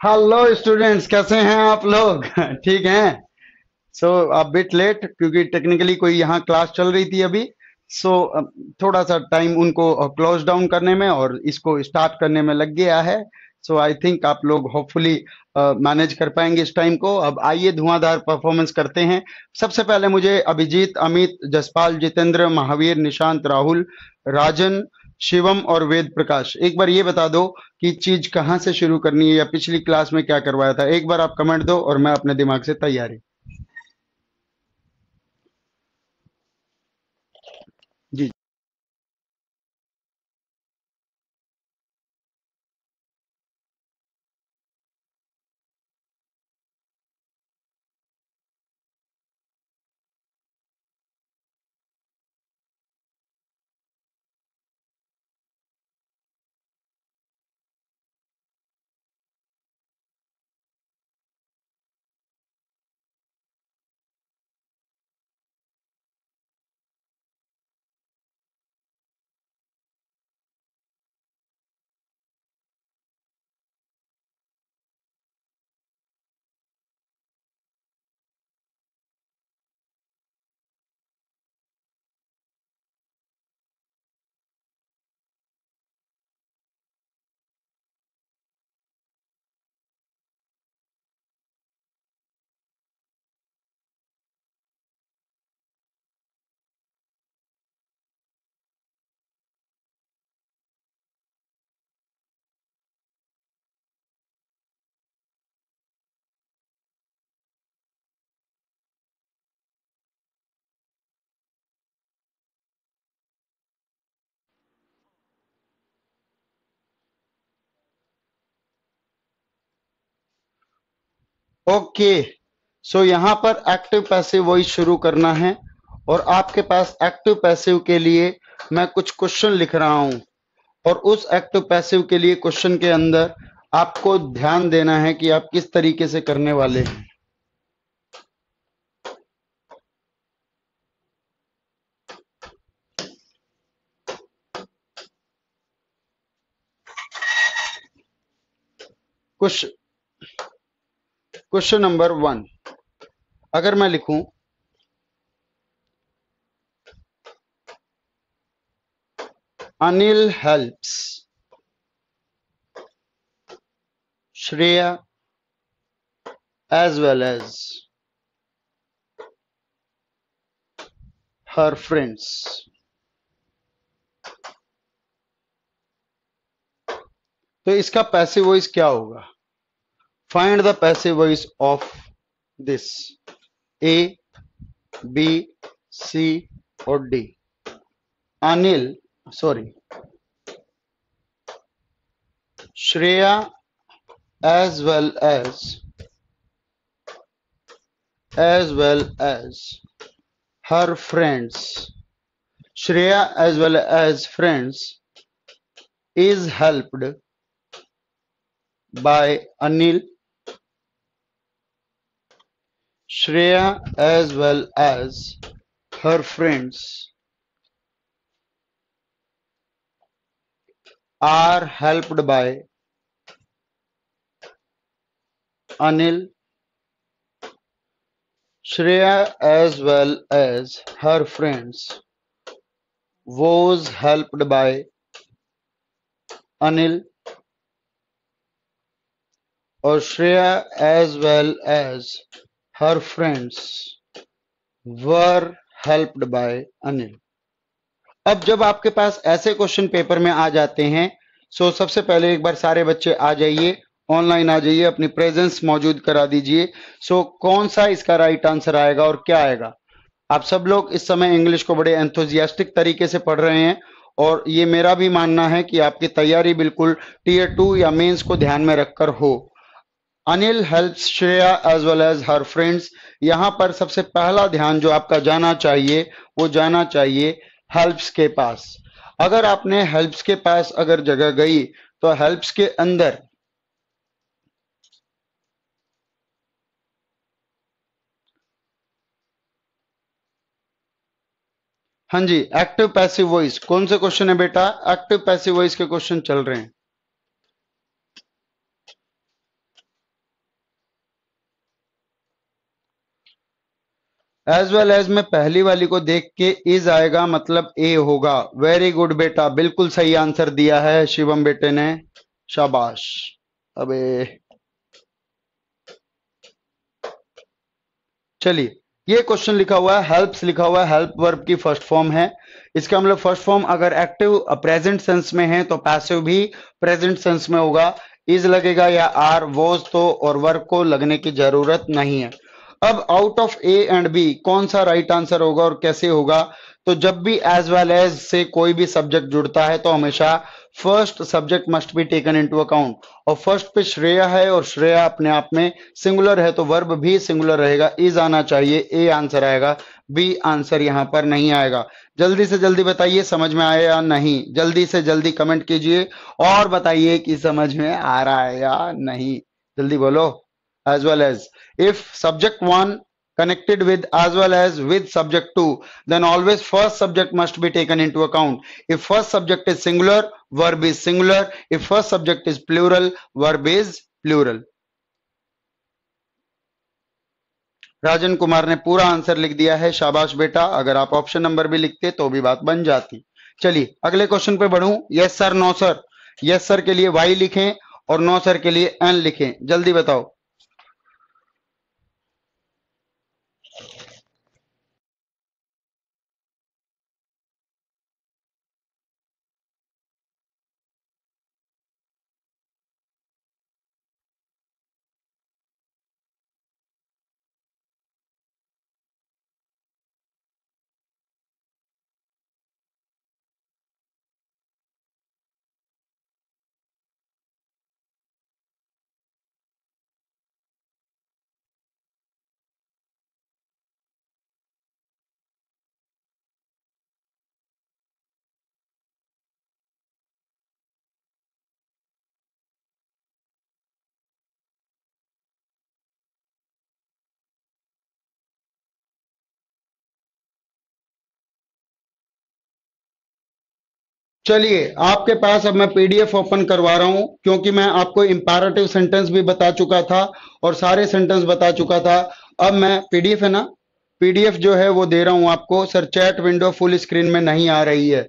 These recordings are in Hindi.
हेलो स्टूडेंट्स कैसे हैं आप लोग? ठीक हैं? सो अ बिट लेट क्योंकि टेक्निकली कोई यहाँ क्लास चल रही थी अभी। सो so, थोड़ा सा टाइम उनको क्लोज डाउन करने में और इसको स्टार्ट करने में लग गया है। सो आई थिंक आप लोग होपफुली मैनेज कर पाएँगे इस टाइम को। अब आइए धुआंधार परफॉर्मेंस करते हैं। सबसे पहले मुझे अभिजीत अमित जसपाल जितेंद्र महावीर निशांत राहुल राजन शिवम और वेद प्रकाश। एक बार ये बता दो कि चीज़ कहाँ से शुरू करनी है या पिछली क्लास में क्या करवाया था। एक बार आप कमेंट दो और मैं अपने दिमाग से तैयारी ओके। सो यहाँ पर एक्टिव पैसिव वही शुरू करना है और आपके पास एक्टिव पैसिव के लिए मैं कुछ क्वेश्चन लिख रहा हूँ और उस एक्टिव पैसिव के लिए क्वेश्चन के अंदर आपको ध्यान देना है कि आप किस तरीके से करने वाले हैं। क्वेश्चन क्वेश्चन नंबर वन अगर मैं लिखूं, Anil helps, Shreya, as well as her friends. तो इसका पैसिव वॉइस क्या होगा? Find the passive voice of this A, B, C or D. Anil, sorry. Shreya as well as as well as her friends. Shreya as well as friends is helped by Anil Shreya as well as her friends are helped by Anil. Shreya as well as her friends was helped by Anil or Shreya as well as her friends were helped by Anil. अब जब आपके पास ऐसे क्वेश्चन पेपर में आ जाते हैं सो सबसे पहले एक बार सारे बच्चे आ जाइए ऑनलाइन आ जाइए, अपनी प्रेजेंस मौजूद करा दीजिए। सो कौन सा इसका राइट आंसर आएगा और क्या आएगा? आप सब लोग इस समय इंग्लिश को बड़े एंथोजियास्टिक तरीके से पढ़ रहे हैं और ये मेरा भी मानना है कि आपकी तैयारी बिल्कुल टीयर टू या मेंस को ध्यान में रखकर हो। Anil helps Shreya as well as her friends यहाँ पर सबसे पहला ध्यान जो आपका जाना चाहिए, वो जाना चाहिए हेल्प्स के पास। अगर आपने हेल्प्स के पास अगर जगह गई तो हेल्प्स के अंदर हाँ जी एक्टिव पैसिव वॉइस कौन से क्वेश्चन है बेटा? एक्टिव पैसिव वॉइस के क्वेश्चन चल रहे हैं। एज वेल एज में पहली वाली को देख के इज़ आएगा मतलब ए होगा। वेरी गुड बेटा, बिल्कुल सही आंसर दिया है शिवम बेटे ने। शाबाश। अबे। चलिए, ये क्वेश्चन लिखा हुआ है हेल्प्स लिखा हुआ है हेल्प वर्ब की फ़र्स्ट फॉर्म है। इसका मतलब फ़र्स्ट फॉर्म अगर एक्टिव प्रेजेंट सेंस में है तो पैसिव भी प्रेजेंट सेंस में होगा। इज़ लगेगा या आर वोज तो और वर्ब को लगने की ज़रूरत नहीं है। अब out of A and B कौन सा राइट right आंसर होगा और कैसे होगा? तो जब भी एज वेल एज से कोई भी सब्जेक्ट जुड़ता है तो हमेशा first subject must be taken into account और फ़र्स्ट पे श्रेया है और श्रेया अपने आप में सिंगुलर है तो वर्ब भी सिंगुलर रहेगा. इज़ आना चाहिए ए आंसर आएगा बी आंसर यहाँ पर नहीं आएगा. जल्दी से जल्दी बताइए, समझ में आया या नहीं? जल्दी से जल्दी कमेंट कीजिए और बताइए कि समझ में आ रहा है या नहीं. जल्दी बोलो. As well as if subject 1 connected with as well as with subject 2 then always first subject must be taken into account if first subject is singular verb is singular if first subject is plural verb is plural Rajan Kumar ने पूरा आंसर लिख दिया है शाबाश बेटा अगर आप ऑप्शन नंबर भी लिखते तो भी बात बन जाती चलिए अगले क्वेश्चन पे बढ़ूं yes sir no sir yes sir के लिए वाई लिखें और नो सर के लिए एन लिखें जल्दी बताओ चलिए, आपके पास अब मैं पीडीएफ ओपन करवा रहा हूँ, क्योंकि मैं आपको इंपैरेटिव सेंटेंस भी बता चुका था और सारे सेंटेंस बता चुका था। अब मैं पीडीएफ है ना? पीडीएफ जो है वो दे रहा हूँ आपको। Sir chat window full screen में नहीं आ रही है।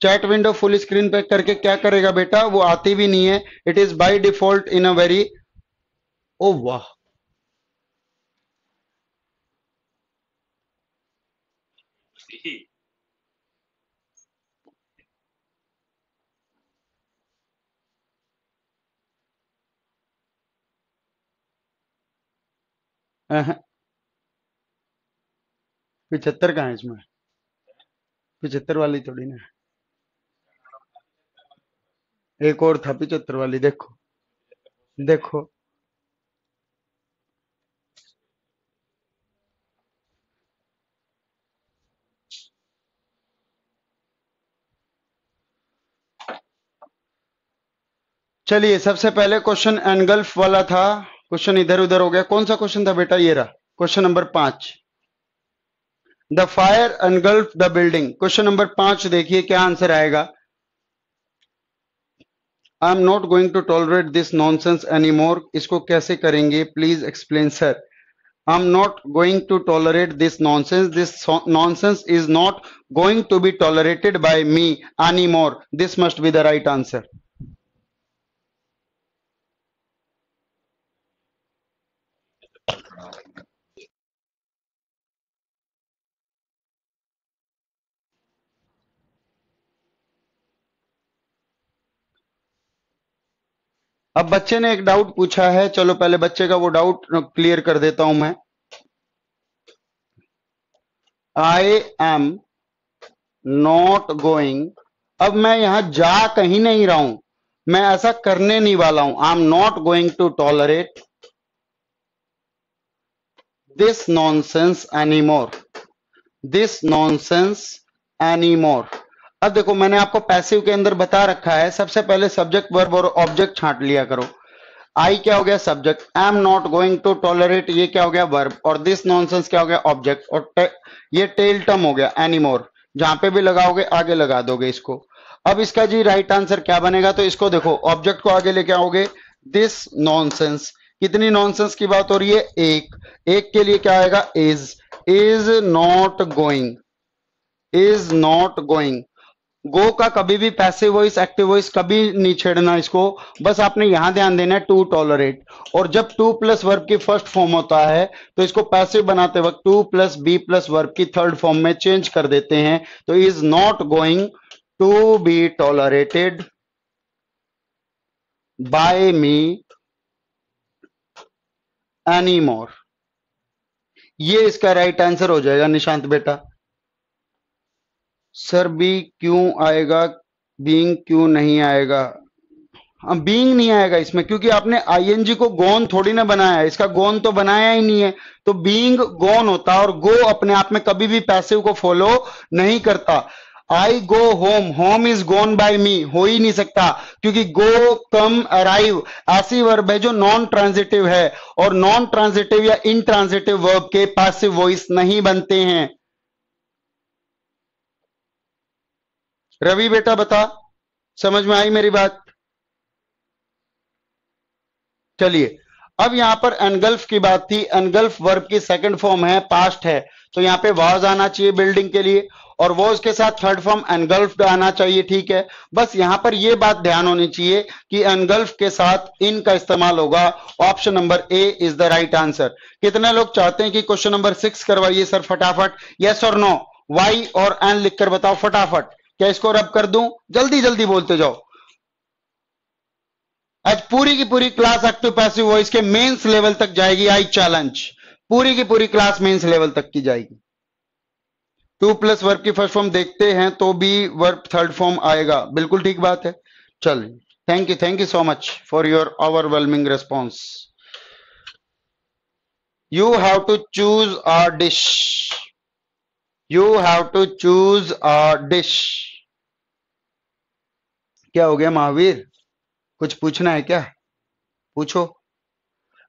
चैट विंडो फुल स्क्रीन पे करके क्या करेगा बेटा? वो आती भी नहीं है। It is by default in a very ओ वाह। पिछहत्तर कहाँ है इसमें? पिछहत्तर वाली थोड़ी ना। एक और था पिछहत्तर वाली, देखो। देखो। चलिए, सबसे पहले क्वेश्चन एनगल्फ वाला था। क्वेश्चन इधर उधर हो गया। कौन सा क्वेश्चन था बेटा? ये रहा। क्वेश्चन नंबर पाँच। The fire engulf the building question number पाँच देखिए क्या आंसर आएगा। I am not going to tolerate this nonsense any more इसको कैसे करेंगे? Please explain sir I am not going to tolerate this nonsense this nonsense is not going to be tolerated by me any more this must be the right answer अब बच्चे ने एक डाउट पूछा है। चलो पहले बच्चे का वो डाउट क्लियर कर देता हूँ मैं। आई एम नॉट गोइंग अब मैं यहाँ जा कहीं नहीं रहा हूँ। मैं ऐसा करने नहीं वाला हूँ। I am not going to tolerate this non nonsense anymore this non nonsense anymore अब देखो, मैंने आपको पैसिव के अंदर बता रखा है, सबसे पहले सब्जेक्ट वर्ब और ऑब्जेक्ट छांट लिया करो। आई क्या हो गया? Subject I am not going to tolerate ये क्या हो गया? वर्ब और दिस नॉनसेंस क्या हो गया? ऑब्जेक्ट और ये टेल टर्म हो गया एनीमोर जहाँ पे भी लगाओगे, आगे लगा दोगे इसको। अब इसका जी राइट आंसर क्या बनेगा? तो इसको देखो ऑब्जेक्ट को आगे लेके आओगे। दिस नॉनसेंस कितनी नॉनसेंस की बात हो रही है? एक। एक के लिए क्या आएगा? Is is not going is not going go का कभी भी पैसिव वॉइस एक्टिव वॉइस कभी नहीं छेड़ना इसको। बस आपने यहाँ ध्यान देना है टू टॉलरेट और जब टू प्लस वर्ब की फ़र्स्ट फॉर्म होता है तो इसको पैसिव बनाते वक्त to plus be plus verb की थर्ड फॉर्म में चेंज कर देते हैं। तो is not going to be tolerated by me any more ये इसका राइट आंसर हो जाएगा, निशांत बेटा। सर बी क्यों आएगा? बींग क्यों नहीं आएगा? हम बीइंग नहीं आएगा इसमें, क्योंकि आपने आईएनजी को गोन थोड़ी ना बनाया है। इसका गोन तो बनाया ही नहीं है। तो बींग गोन होता है और गो अपने आप में कभी भी पैसिव को फॉलो नहीं करता। I go home home is gone by me हो ही नहीं सकता, क्योंकि गो कम अराइव ऐसी वर्ब है जो नॉन ट्रांजिटिव है, और नॉन ट्रांजिटिव या इन ट्रांजिटिव वर्ब के पैसिव वॉइस नहीं बनते हैं। रवि बेटा बता, समझ में आई मेरी बात? चलिए, अब यहाँ पर एनगल्फ की बात थी एनगल्फ वर्ब की सेकंड फॉर्म है पास्ट है तो यहाँ पे वॉज़ आना चाहिए बिल्डिंग के लिए, और वो उसके साथ थर्ड फॉर्म एनगल्फ आना चाहिए, ठीक है? बस यहाँ पर यह बात ध्यान होनी चाहिए कि एनगल्फ के साथ इन का इस्तेमाल होगा option number A is the right answer कितने लोग चाहते हैं कि क्वेश्चन नंबर सिक्स करवाइए सर फटाफट? यस और नो वाई और एन लिखकर बताओ फटाफट। क्या इसको रब कर दूँ? जल्दी जल्दी बोलते जाओ। आज पूरी की पूरी क्लास एक्टिव पैसिव वॉइस के मेंस लेवल तक जाएगी आई चैलेंज पूरी की पूरी क्लास मेंस लेवल तक की जाएगी। टू प्लस वर्ब की फ़र्स्ट फॉर्म देखते हैं तो भी वर्ब थर्ड फॉर्म आएगा। बिल्कुल ठीक बात है। चलिए। Thank you thank you so much for your overwhelming response you have to choose a dish you have to choose a dish क्या हो गया महावीर? कुछ पूछना है क्या? पूछो।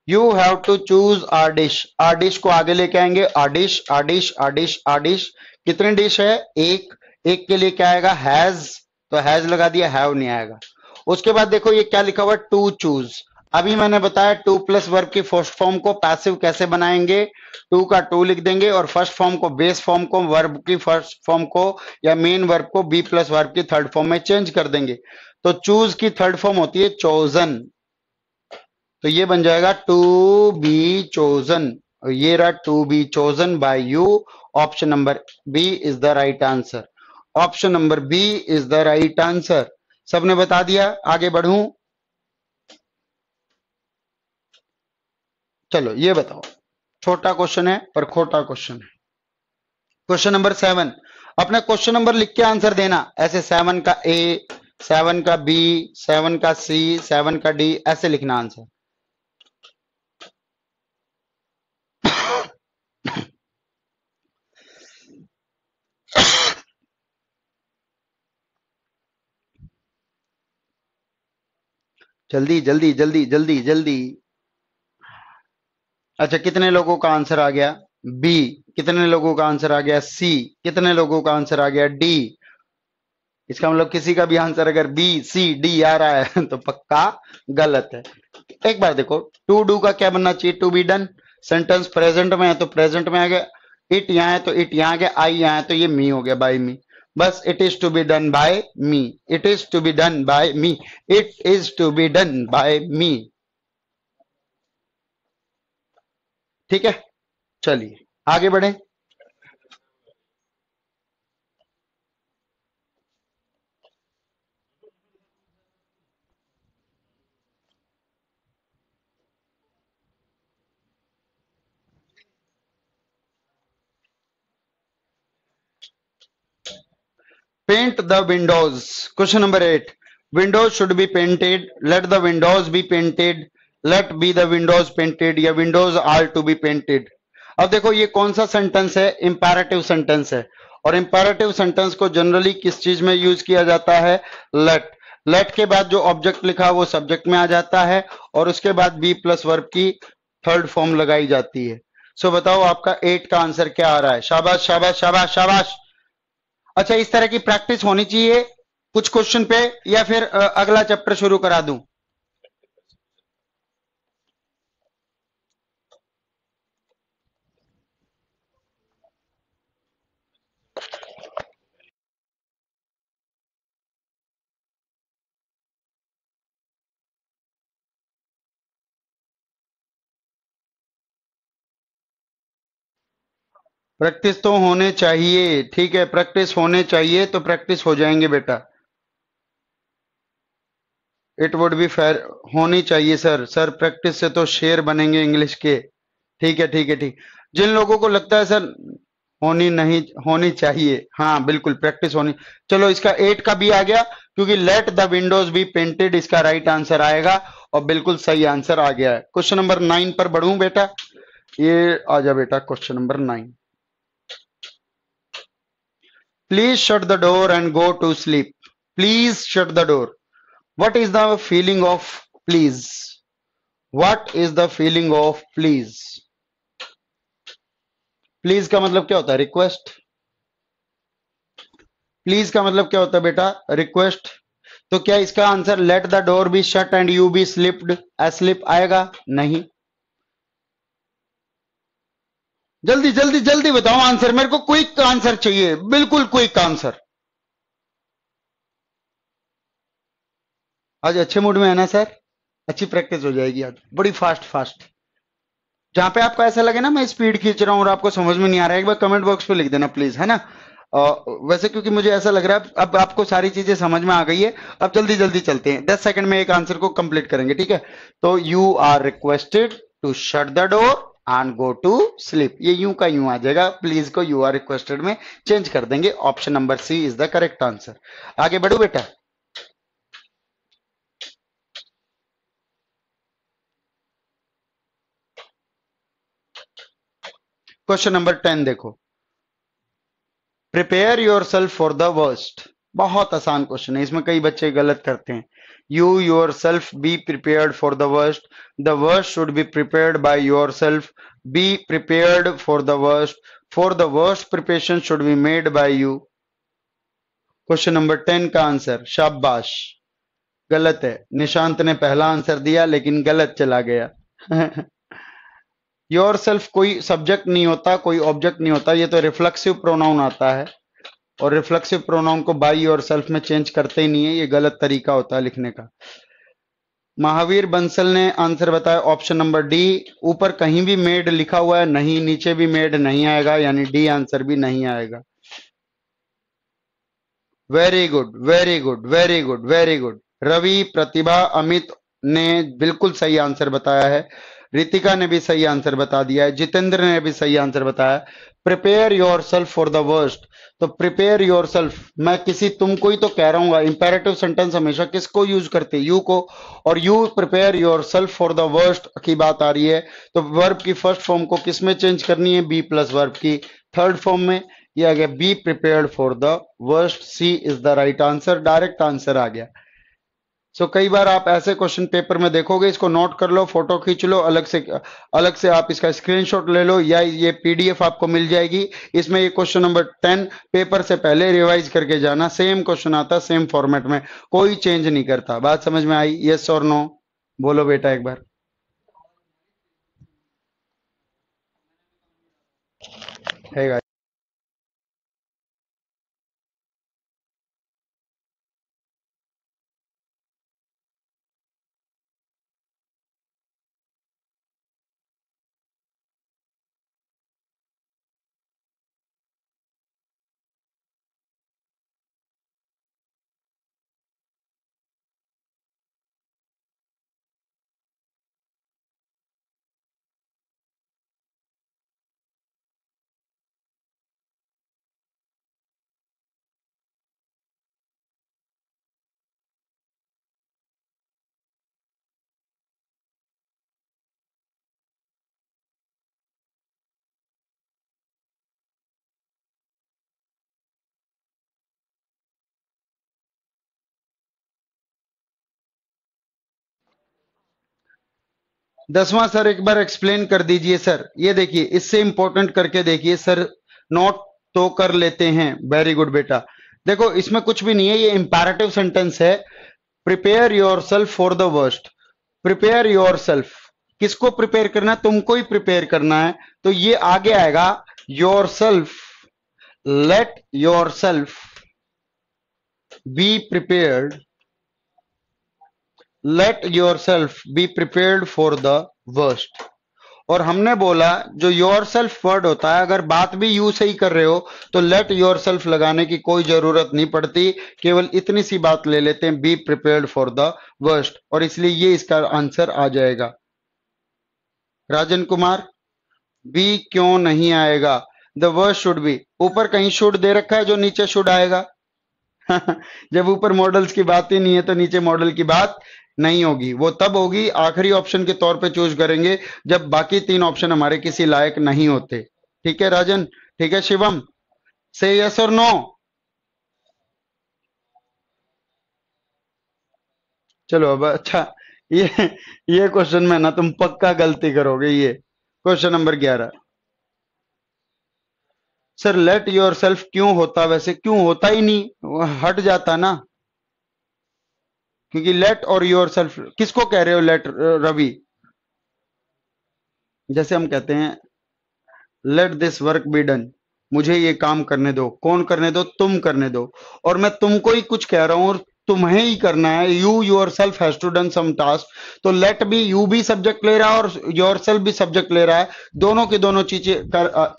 You have to choose our dish our dish को आगे लेके आएँगे। Our dish our dish our dish our dish कितने डिश है? एक। एक के लिए क्या आएगा? हैज़ तो हैज़ लगा दिया हैव नहीं आएगा। उसके बाद देखो ये क्या लिखा हुआ टू चूज़ अभी मैंने बताया टू प्लस वर्ब की फ़र्स्ट फॉर्म को पैसिव कैसे बनाएँगे? टू का टू लिख देंगे और फ़र्स्ट फॉर्म को बेस फॉर्म को वर्ब की फ़र्स्ट फॉर्म को या मेन वर्ब को बी प्लस वर्ब की थर्ड फॉर्म में चेंज कर देंगे। तो चूज़ की थर्ड फॉर्म होती है चोजन। तो ये बन जाएगा टू बी चोजन। और ये रहा to be chosen by you. Option number B is the right answer. Option number B is the right answer. सबने बता दिया? आगे बढ़ू। चलो, ये बताओ। छोटा क्वेश्चन है, पर खोटा क्वेश्चन है। क्वेश्चन नंबर सेवन अपने क्वेश्चन नंबर लिख के आंसर देना। ऐसे सेवन का ए सेवन का बी सेवन का सी सेवन का डी ऐसे लिखना आंसर जल्दी जल्दी जल्दी जल्दी जल्दी। अच्छा कितने लोगों का आंसर आ गया? बी कितने लोगों का आंसर आ गया? सी कितने लोगों का आंसर आ गया? डी इसका मतलब किसी का भी आंसर अगर बी सी डी आ रहा है तो पक्का गलत है। एक बार देखो टू डू का क्या बनना चाहिए? To be done sentence present में है तो प्रेजेंट में आ गया। इट यहाँ है तो इट यहाँ आ गया। आई यहाँ है तो ये मी हो गया बाई मी बस it is to be done by me it is to be done by me it is to be done by me ठीक है चलिए आगे बढ़े paint the windows question number 8 windows should be painted let the windows be painted let be the windows painted या windows are to be painted अब देखो ये कौन सा सेंटेंस है? इंपैरेटिव सेंटेंस है। और इंपैरेटिव सेंटेंस को जनरली किस चीज़ में यूज़ किया जाता है? लेट लेट के बाद जो ऑब्जेक्ट लिखा वो सब्जेक्ट में आ जाता है और उसके बाद बी प्लस वर्ब की थर्ड फॉर्म लगाई जाती है। सो so, बताओ आपका एट का आंसर क्या आ रहा है? शाबाश शाबाश शाबाश शाबाश। अच्छा इस तरह की प्रैक्टिस होनी चाहिए कुछ क्वेश्चन पे या फिर अगला चैप्टर शुरू करा दूँ? प्रैक्टिस तो होने चाहिए, ठीक है प्रैक्टिस होने चाहिए तो प्रैक्टिस हो जाएँगे बेटा। इट वुड बी फेयर होनी चाहिए सर सर प्रैक्टिस से तो शेर बनेंगे इंग्लिश के। ठीक है ठीक है, ठीक। जिन लोगों को लगता है सर होनी नहीं, होनी चाहिए। हाँ बिल्कुल प्रैक्टिस होनी। चलो, इसका एट का भी आ गया, क्योंकि let the windows be painted इसका राइट आंसर आएगा, और बिल्कुल सही आंसर आ गया है। क्वेश्चन नंबर नाइन पर बढ़ू बेटा? ये आ जा बेटा question number nine please shut the door and go to sleep please shut the door what is the feeling of please what is the feeling of please please का मतलब क्या होता है? रिक्वेस्ट प्लीज़ का मतलब क्या होता है बेटा? रिक्वेस्ट तो क्या इसका answer let the door be shut and you be slipped slip आएगा? नहीं. जल्दी जल्दी जल्दी बताओ आंसर। मेरे को क्विक आंसर चाहिए। बिल्कुल क्विक आंसर। आज अच्छे मूड में है ना सर? अच्छी प्रैक्टिस हो जाएगी आज। बड़ी फास्ट फास्ट। जहाँ पे आपको ऐसा लगे ना मैं स्पीड खींच रहा हूँ और आपको समझ में नहीं आ रहा है एक बार कमेंट बॉक्स पे लिख देना प्लीज़ है ना? आ, वैसे क्योंकि मुझे ऐसा लग रहा है अब आपको सारी चीज़ें समझ में आ गई है अब जल्दी जल्दी चलते हैं। दस सेकंड में एक आंसर को कंप्लीट करेंगे ठीक है? तो you are requested to shut the door. And go to sleep ये यूँ का यूँ आ जाएगा. प्लीज़ को यू आर रिक्वेस्टेड में चेंज कर देंगे. Option number C is the correct answer आगे बढ़ू बेटा. क्वेश्चन नंबर टेन देखो. Prepare yourself for the worst बहुत आसान क्वेश्चन है. इसमें कई बच्चे गलत करते हैं. Yourself be prepared for the worst the worst should be prepared by yourself be prepared for the worst for the worst preparation should be made by question number ten का आंसर शाबाश. गलत है. निशांत ने पहला आंसर दिया, लेकिन गलत चला गया. योर सेल्फ कोई सब्जेक्ट नहीं होता, कोई ऑब्जेक्ट नहीं होता. ये तो रिफ्लेक्सिव प्रोनाउन आता है. और रिफ्लेक्सिव प्रोनाउन को बाई और सेल्फ में चेंज करते ही नहीं है, ये गलत तरीका होता है लिखने का। महावीर बंसल ने आंसर बताया ऑप्शन नंबर डी ऊपर कहीं भी मेड लिखा हुआ है, नहीं, नीचे भी मेड नहीं आएगा, यानी डी आंसर भी नहीं आएगा। Very good very good very good very good Ravi, Pratibha, Amit ने बिल्कुल सही आंसर बताया है। रितिका ने भी सही आंसर बता दिया है। जितेंद्र ने भी सही आंसर बताया prepare yourself for the worst तो प्रिपेयर योर सेल्फ मैं किसी, तुमको ही तो कह रहा हूँ इंपेरेटिव सेंटेंस हमेशा किसको यूज़ करते यू को। और you prepare yourself for the worst की बात आ रही है। तो वर्ब की फ़र्स्ट फॉर्म को किसमें चेंज करनी है? बी प्लस वर्ब की। थर्ड फॉर्म में ये आ गया be prepare for the worst C is the right answer direct answer आ गया। सो so, कई बार आप ऐसे क्वेश्चन पेपर में देखोगे इसको नोट कर लो फ़ोटो खींच लो अलग से अलग से आप इसका स्क्रीनशॉट ले लो या ये पीडीएफ आपको मिल जाएगी। इसमें ये क्वेश्चन नंबर टेन पेपर से पहले रिवाइज करके जाना। सेम क्वेश्चन आता सेम फॉर्मेट में। कोई चेंज नहीं करता। बात समझ में आई? यस और नो बोलो बेटा एक बार। है दसवां सर एक बार एक्सप्लेन कर दीजिए सर। ये देखिए, इससे इंपॉर्टेंट करके देखिए सर नोट तो कर लेते हैं। वेरी गुड बेटा। देखो, इसमें कुछ भी नहीं है, ये इंपैरेटिव सेंटेंस है। Prepare yourself for the worst prepare yourself किसको प्रिपेयर करना है? तुमको ही प्रिपेयर करना है। तो ये आगे आएगा। Yourself let yourself be prepared let self be prepare for the worst. और हमने बोला, जो योर सेल्फ वर्ड होता है, अगर बात भी यू से ही कर रहे हो तो लेट योर सेल्फ लगाने की कोई ज़रूरत नहीं पड़ती। केवल इतनी सी बात ले लेते हैं be prepare for the worst और इसलिए ये इसका आंसर आ जाएगा। राजन कुमार बी क्यों नहीं आएगा? द वर्स्ट शुड बी ऊपर कहीं शुड दे रखा है, जो नीचे शुड आएगा। जब ऊपर मॉडल्स की बात ही नहीं है तो नीचे मॉडल की बात नहीं होगी। वो तब होगी, आखिरी ऑप्शन के तौर पे चूज़ करेंगे, जब बाकी तीन ऑप्शन हमारे किसी लायक नहीं होते। ठीक है राजन? ठीक है शिवम? से यस और नो चलो अब अच्छा ये ये क्वेश्चन में ना तुम पक्का गलती करोगे ये। क्वेश्चन नंबर ग्यारह। सर लेट योर सेल्फ क्यों होता? वैसे क्यों होता ही नहीं? हट जाता ना। क्योंकि लेट और योर सेल्फ किसको कह रहे हो लेट रवि? जैसे हम कहते हैं let this work be done मुझे ये काम करने दो, कौन करने दो? तुम करने दो। और मैं तुमको ही कुछ कह रहा हूँ और तुम्हें ही करना है। You yourself has to done some task तो लेट बी यू भी सब्जेक्ट ले रहा है और योर सेल्फ भी सब्जेक्ट ले रहा है। दोनों की दोनों चीज़ें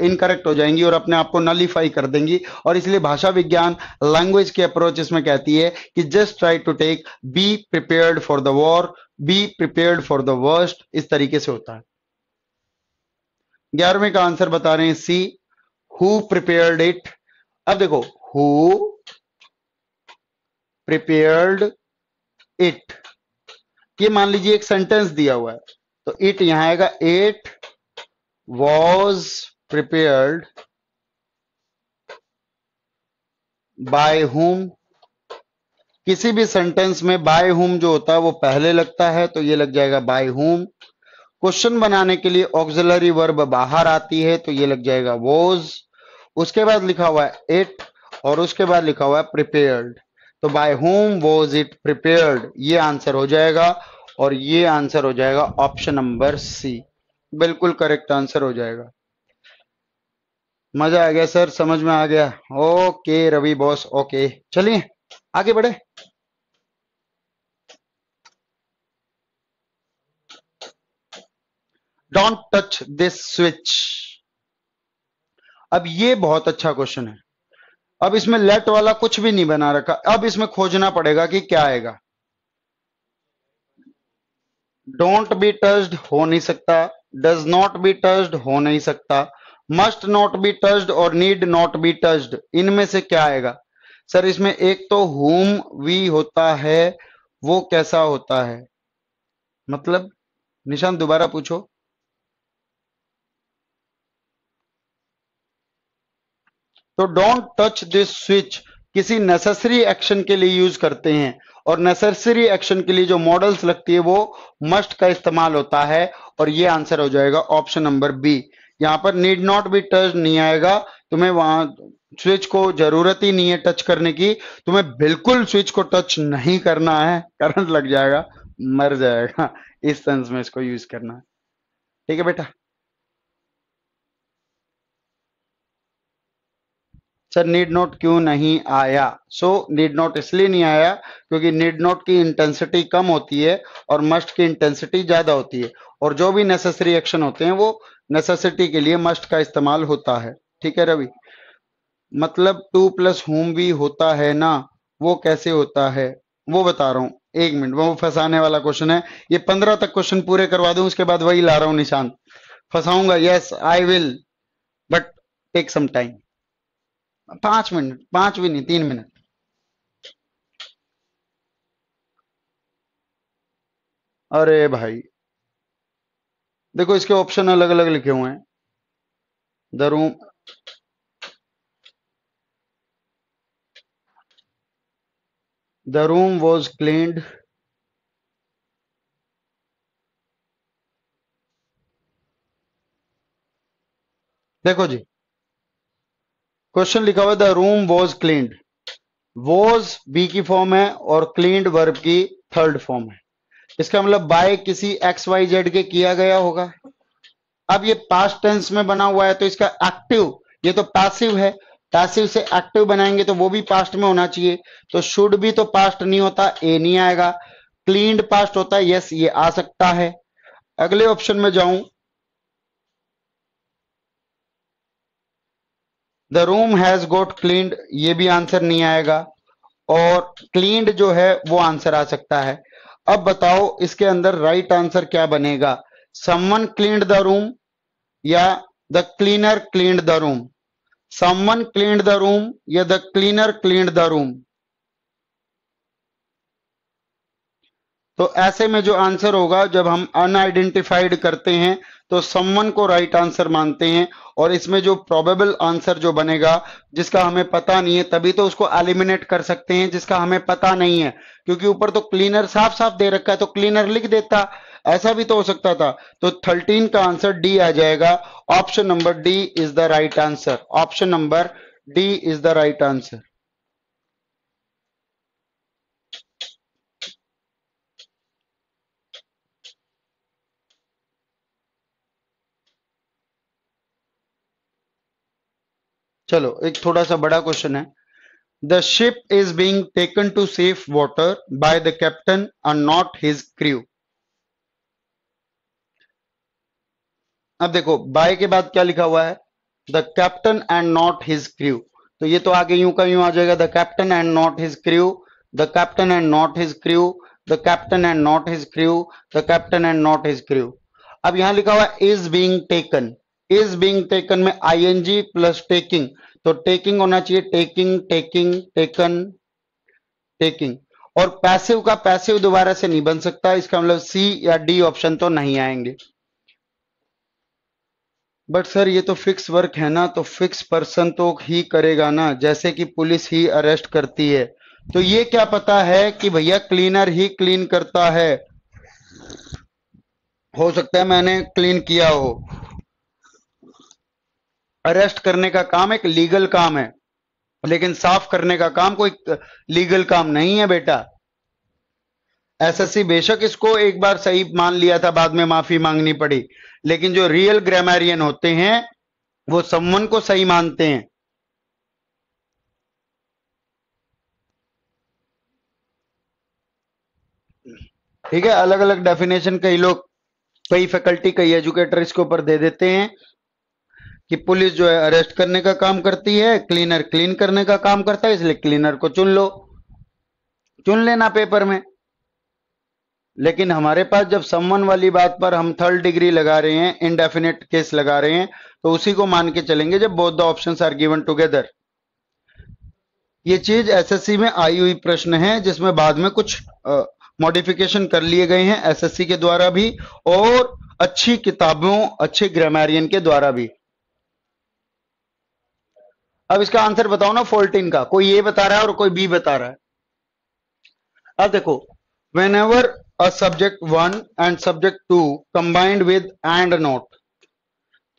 इनकरेक्ट हो जाएँगी और अपने आप को नलीफाई कर देंगी। और इसलिए भाषा विज्ञान लैंग्वेज की अप्रोच इसमें कहती है कि just try to take be prepared for the war be prepared for the worst इस तरीके से होता है। ग्यारहवें का आंसर बता रहे हैं सी हु प्रिपेयर्ड इट अब देखो हु प्रिपेयर्ड इट ये मान लीजिए एक सेंटेंस दिया हुआ है तो इट यहाँ आएगा it was prepared by whom किसी भी सेंटेंस में बाय हुम जो होता है वो पहले लगता है तो ये लग जाएगा बाय हुम क्वेश्चन बनाने के लिए ऑक्सिलरी वर्ब बाहर आती है तो ये लग जाएगा वॉज़ उसके बाद लिखा हुआ है इट और उसके बाद लिखा हुआ है प्रिपेयर्ड तो by home was it prepared ये आंसर हो जाएगा और ये आंसर हो जाएगा ऑप्शन नंबर सी बिल्कुल करेक्ट आंसर हो जाएगा। मज़ा आ गया सर समझ में आ गया। ओके रवि बॉस ओके चलिए, आगे बढ़े। डोंट टच दिस स्विच अब ये बहुत अच्छा क्वेश्चन है। अब इसमें लेट वाला कुछ भी नहीं बना रखा। अब इसमें खोजना पड़ेगा कि क्या आएगा। डोंट बी टच्ड हो नहीं सकता। डज नॉट बी टच्ड हो नहीं सकता। मस्ट नॉट बी टच्ड और नीड नॉट बी टच्ड इनमें से क्या आएगा? सर, इसमें एक तो हुम वी होता है, वो कैसा होता है? मतलब निशान दोबारा पूछो। तो डोंट टच दिस स्विच किसी नेसेसरी एक्शन के लिए यूज़ करते हैं। और नेसेसरी एक्शन के लिए जो मॉडल्स लगती है वो मस्ट का इस्तेमाल होता है। और ये आंसर हो जाएगा ऑप्शन नंबर बी यहाँ पर नीड नॉट बी टच नहीं आएगा। तुम्हें वहाँ स्विच को ज़रूरत ही नहीं है टच करने की। तुम्हें बिल्कुल स्विच को टच नहीं करना है। करंट लग जाएगा, मर जाएगा। इस सेंस में इसको यूज़ करना है। ठीक है बेटा? सर नीड नोट क्यों नहीं आया? सो नीड नोट इसलिए नहीं आया क्योंकि नीड नोट की इंटेंसिटी कम होती है और मस्ट की इंटेंसिटी ज़्यादा होती है। और जो भी नेसेसरी एक्शन होते हैं, वो नेसेसिटी के लिए मस्ट का इस्तेमाल होता है। ठीक है, रवि? मतलब टू प्लस होम भी होता है ना, वो कैसे होता है? वो बता रहा हूँ। एक मिनट, वो फंसाने वाला क्वेश्चन है। ये पंद्रह तक क्वेश्चन पूरे करवा दूँ, उसके बाद वही ला रहा हूँ निशान। फंसाऊँगा yes I will but take some time पाँच मिनट, पाँच भी नहीं, तीन मिनट। अरे भाई, देखो इसके ऑप्शन अलग अलग लिखे हुए हैं। The room the room was cleaned. देखो जी क्वेश्चन लिखा हुआ the room was cleaned. Was be की फॉर्म है और क्लीन्ड वर्ब की थर्ड फॉर्म है। इसका मतलब बाय किसी एक्स, वाई, जेड के किया गया होगा। अब ये पास्ट टेंस में बना हुआ है तो इसका एक्टिव ये तो पैसिव है। पैसिव से एक्टिव बनाएँगे तो वो भी पास्ट में होना चाहिए। तो शुड भी तो पास्ट नहीं होता ए नहीं आएगा। क्लीन्ड पास्ट होता है यस ये आ सकता है। अगले ऑप्शन में जाऊँ। The room has got cleaned ये भी आंसर नहीं आएगा। और क्लीन्ड जो है, वो आंसर आ सकता है। अब बताओ, इसके अंदर राइट right आंसर क्या बनेगा? समवन क्लीन्ड द रूम या the cleaner cleaned the room someone cleaned the room या the cleaner cleaned the room तो ऐसे में जो आंसर होगा, जब हम अनआइडेंटिफाइड करते हैं तो समवन को राइट आंसर मानते हैं और इसमें जो प्रोबेबल आंसर जो बनेगा, जिसका हमें पता नहीं है, तभी तो उसको एलिमिनेट कर सकते हैं, जिसका हमें पता नहीं है। क्योंकि ऊपर तो क्लीनर साफ़ साफ़ दे रखा है तो क्लीनर लिख देता। ऐसा भी तो हो सकता था। तो थर्टीन का आंसर डी आ जाएगा। Option number D is the right answer option number D is the right answer चलो, एक थोड़ा सा बड़ा क्वेश्चन है। The ship is being taken to safe water by the captain and not his crew अब देखो बाय के बाद क्या लिखा हुआ है? The captain and not his crew तो ये तो आगे यूँ का यूँ आ जाएगा। The captain and not his crew the captain and not his crew the captain and not his crew the captain and not his crew अब यहाँ लिखा हुआ is being taken is being taken में आईएनजी प्लस टेकिंग तो टेकिंग होना चाहिए टेकिंग टेकिंग टेकन टेकिंग और पैसिव का पैसिव दोबारा से नहीं बन सकता, इसका मतलब सी या डी ऑप्शन तो नहीं आएँगे। बट सर ये तो फिक्स वर्क है ना तो फिक्स पर्सन तो ही करेगा ना, जैसे कि पुलिस ही अरेस्ट करती है। तो ये क्या पता है कि भैया क्लीनर ही क्लीन करता है? हो सकता है मैंने क्लीन किया हो। अरेस्ट करने का काम एक लीगल काम है, लेकिन साफ़ करने का काम कोई लीगल काम नहीं है बेटा। एसएससी बेशक इसको एक बार सही मान लिया था, बाद में माफ़ी मांगनी पड़ी, लेकिन जो रियल ग्रामेरियन होते हैं, वो सम्मन को सही मानते हैं। ठीक है अलग अलग डेफिनेशन कई लोग, कई फैकल्टी कई एजुकेटर इसके ऊपर दे देते हैं। कि पुलिस जो है अरेस्ट करने का काम करती है, क्लीनर क्लीन करने का काम करता है, इसलिए क्लीनर को चुन लो। चुन लेना पेपर में। लेकिन हमारे पास जब सम्मन वाली बात पर हम थर्ड डिग्री लगा रहे हैं इनडेफिनेट केस लगा रहे हैं तो उसी को मान के चलेंगे जब both the option are given together ये चीज़ एसएससी में आई हुई प्रश्न है, जिसमें बाद में कुछ मॉडिफिकेशन कर लिए गए हैं एसएससी के द्वारा भी, और अच्छी किताबों, अच्छे ग्रामेरियन के द्वारा भी। अब इसका आंसर बताओ ना फोर्टीन का। कोई ए बता रहा है और कोई बी बता रहा है। अब देखो when ever a subject one and subject two combined with and not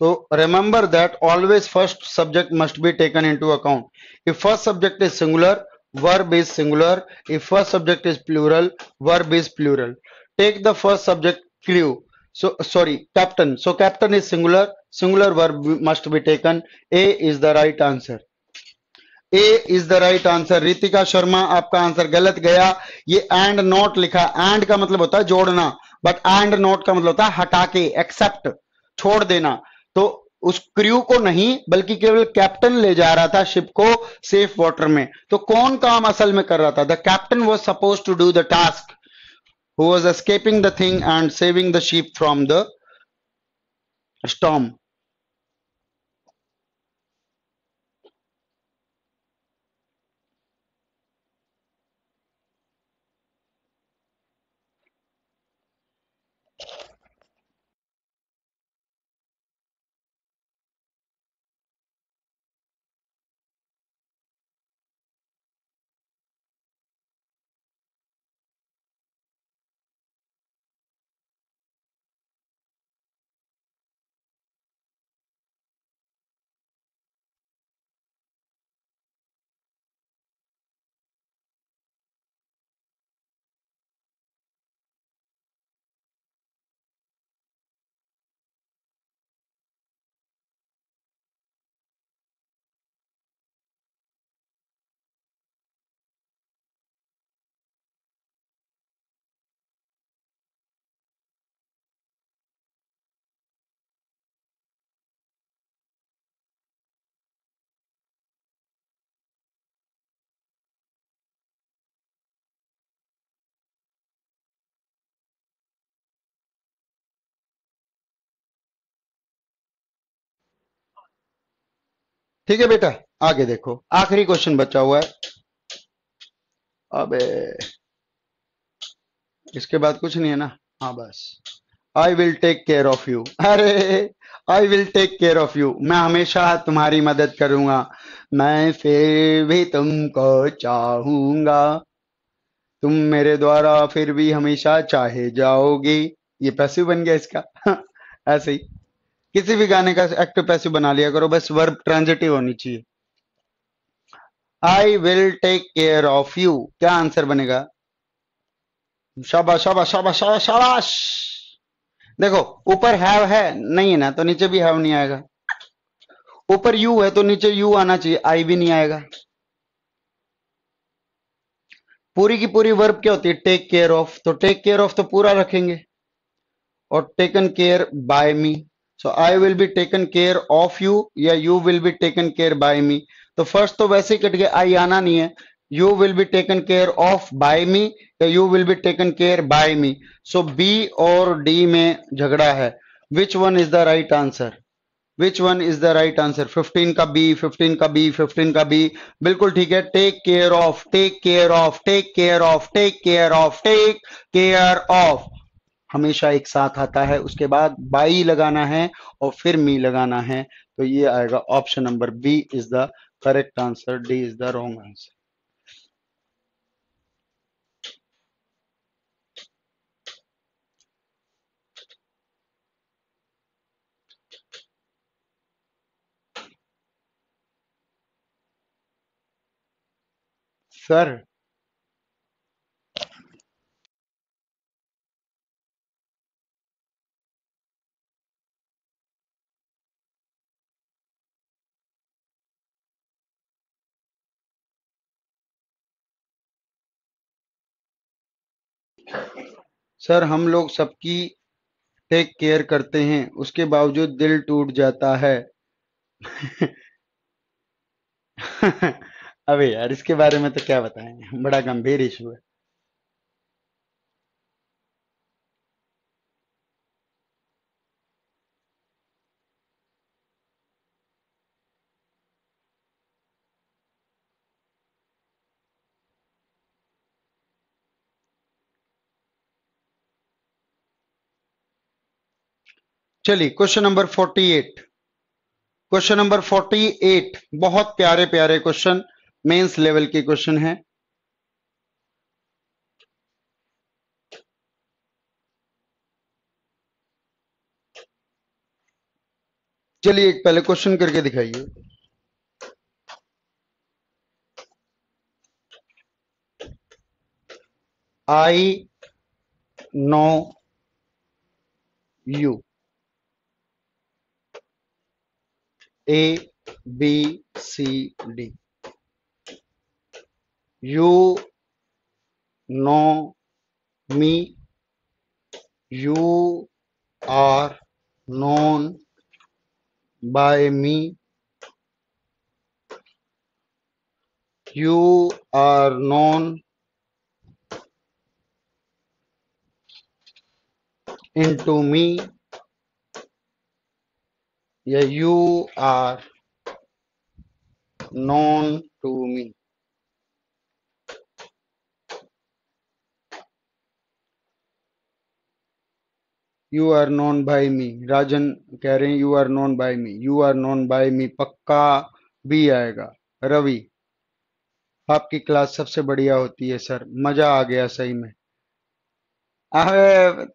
तो remember that always first subject must be taken into account if first subject is singular verb is singular. If first subject is plural, verb is plural. Take the first subject crew so, sorry, captain. So, captain is singular singular verb must be taken. A is the right answer. A is the right answer Ritika Sharma आपका आंसर गलत गया। ये एंड नॉट लिखा। एंड का मतलब होता है जोड़ना। बट एंड नॉट का मतलब होता है हटा के एक्सेप्ट छोड़ देना। तो उस क्रू को नहीं, बल्कि केवल कैप्टन ले जा रहा था शिप को सेफ़ वाटर में। तो कौन काम असल में कर रहा था? The captain was suppose to do the task who was escaping the thing and saving the sheep from the storm ठीक है बेटा, आगे देखो। आखिरी क्वेश्चन बचा हुआ है। अबे, इसके बाद कुछ नहीं है ना? हाँ बस। I will take care of you अरे I will take care of you मैं हमेशा तुम्हारी मदद करूँगा। मैं फिर भी तुमको चाहूँगा। तुम मेरे द्वारा फिर भी हमेशा चाहे जाओगे। ये पैसिव बन गया इसका। ऐसे ही। किसी भी गाने का एक्टिव पैसिव बना लिया करो, बस वर्ब ट्रांजिटिव होनी चाहिए। I will take care of you क्या आंसर बनेगा? शाबाश शाबाश शाबाश शाबाश शाबाश। देखो, ऊपर हैव है, नहीं है ना तो नीचे भी हैव नहीं आएगा। ऊपर यू है तो नीचे यू आना चाहिए आई भी नहीं आएगा। पूरी की पूरी वर्ब क्या होती है? टेक केयर ऑफ़ तो टेक केयर ऑफ़ तो पूरा रखेंगे। और taken care by me so I will be taken care of you या you will be taken care by me तो फ़र्स्ट तो वैसे ही कट गया आई आना नहीं है। You will be taken care of by me या you will be taken care by me so B और डी में झगड़ा है। Which one is the right answer which one is the right answer 15 का बी 15 का बी 15 का बी बिल्कुल ठीक है। Take care of take care of take care of take care of take care of हमेशा एक साथ आता है। उसके बाद बाई लगाना है और फिर मी लगाना है। तो ये आएगा option number B is the correct answer, D is the wrong answer. Sir sir, हम लोग सबकी टेक केयर करते हैं, उसके बावजूद दिल टूट जाता है। अबे यार, इसके बारे में तो क्या बताएँ? बड़ा गंभीर इशू है। चलिए question number forty eight question number forty eight बहुत प्यारे प्यारे क्वेश्चन मेंस लेवल के क्वेश्चन है। चलिए एक पहले क्वेश्चन करके दिखाइए। I know you A, B, C, D. You know me. You are known by me. You are known into me yeah, you are known to me. You are known by me Rajan कह रहे हैं you are known by me you are known by me पक्का भी आएगा। रवि आपकी क्लास सबसे बढ़िया होती है सर मज़ा आ गया सही में।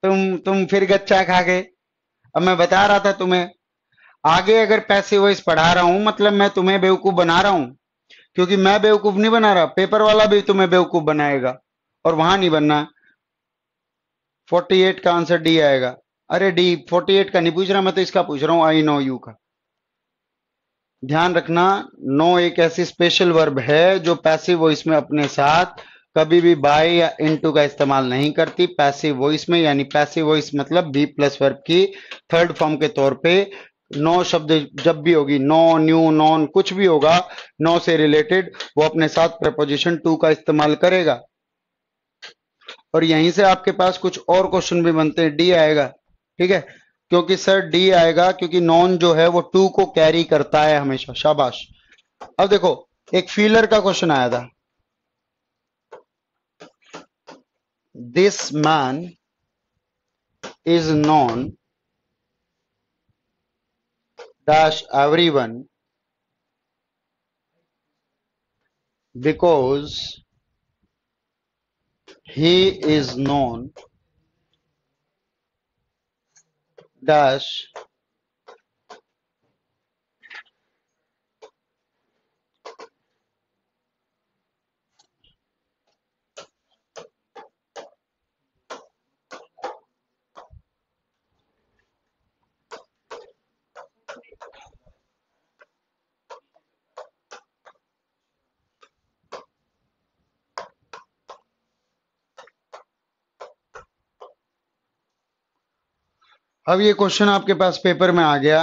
तुम तुम फिर गच्चा खा गए। अब मैं बता रहा था तुम्हें आगे अगर पैसे वॉइस पढ़ा रहा हूँ मतलब मैं तुम्हें बेवकूफ़ बना रहा हूँ, क्योंकि मैं बेवकूफ़ नहीं बना रहा, पेपर वाला भी तुम्हें बेवकूफ़ बनाएगा, और वहाँ नहीं बनना। 48 का आंसर डी आएगा। अरे डी 48 का नहीं पूछ रहा, मैं तो इसका पूछ रहा हूँ आई नो यू का। ध्यान रखना नो एक ऐसी स्पेशल वर्ब है जो पैसिव वॉइस में अपने साथ कभी भी बाय या इनटू का इस्तेमाल नहीं करती। पैसिव वॉइस में, यानी पैसिव वॉइस मतलब बी प्लस वर्ब की थर्ड फॉर्म के तौर पे नो शब्द जब भी होगी, नो, न्यू, नॉन, कुछ भी होगा, नो से रिलेटेड वो अपने साथ प्रपोजिशन टू का इस्तेमाल करेगा। और यहीं से आपके पास कुछ और क्वेश्चन भी बनते हैं डी आएगा, ठीक है? क्योंकि सर डी आएगा, क्योंकि नॉन जो है वो टू को कैरी करता है हमेशा, शाबाश। अब देखो, एक फीलर का क्वेश्चन आया था। This man is known dash everyone because he is known dash अब ये क्वेश्चन आपके पास पेपर में आ गया।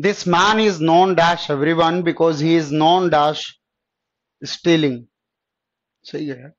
This man is known dash every one because he is known dash stealing सही है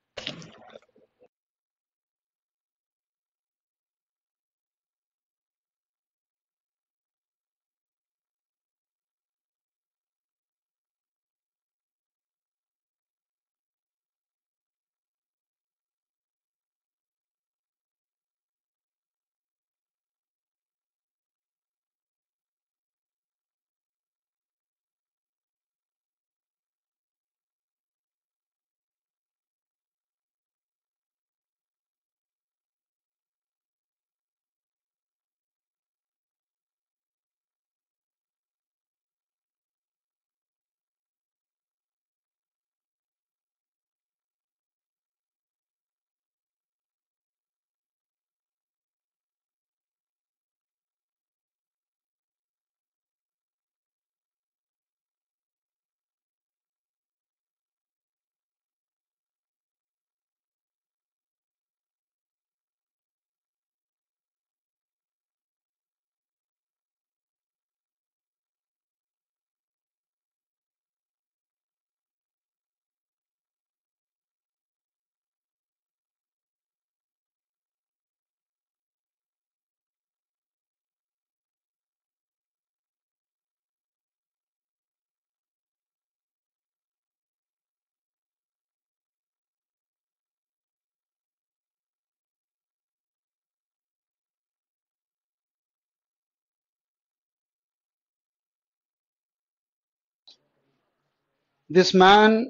man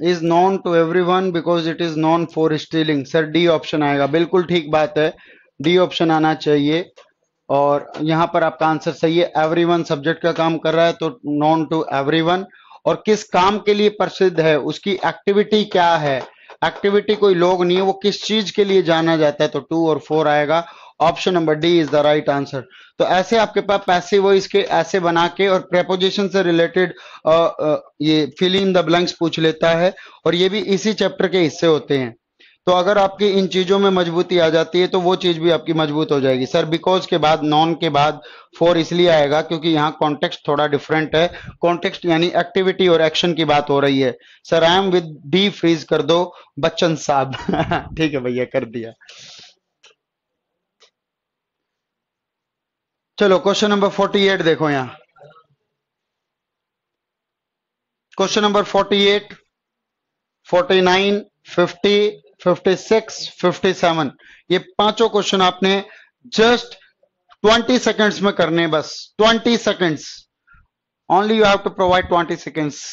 is known to every one because it is known for stealing sir D option आएगा। बिल्कुल ठीक बात है। डी ऑप्शन आना चाहिए। और यहाँ पर आपका आंसर सही है। एवरीवन सब्जेक्ट का काम कर रहा है तो नॉन टू एवरीवन और किस काम के लिए प्रसिद्ध है? उसकी एक्टिविटी क्या है? एक्टिविटी कोई लोग नहीं है। वो किस चीज़ के लिए जाना जाता है? तो टू और फोर आएगा। Option number D is the right answer. तो ऐसे आपके पास पैसे वो इसके ऐसे बना के और प्रेपोजिशन से रिलेटेड ये फिल इन द ब्लैंक्स पूछ लेता है और ये भी इसी चैप्टर के हिस्से होते हैं। तो अगर आपकी इन चीज़ों में मजबूती आ जाती है तो वो चीज़ भी आपकी मज़बूत हो जाएगी। सर बिकॉज़ के बाद नॉन के बाद फोर इसलिए आएगा क्योंकि यहाँ कॉन्टेक्स्ट थोड़ा डिफरेंट है। कॉन्टेक्स्ट यानी एक्टिविटी और एक्शन की बात हो रही है। Sir I am with D freeze कर दो, बच्चन साहब। ठीक है भैया, कर दिया। चलो क्वेश्चन नंबर फोर्टी एट देखो यहाँ। Question number forty eight forty nine fifty fifty six fifty seven ये पाँचों क्वेश्चन आपने जस्ट ट्वेंटी सेकेंड्स में करने बस twenty seconds only you have to provide twenty seconds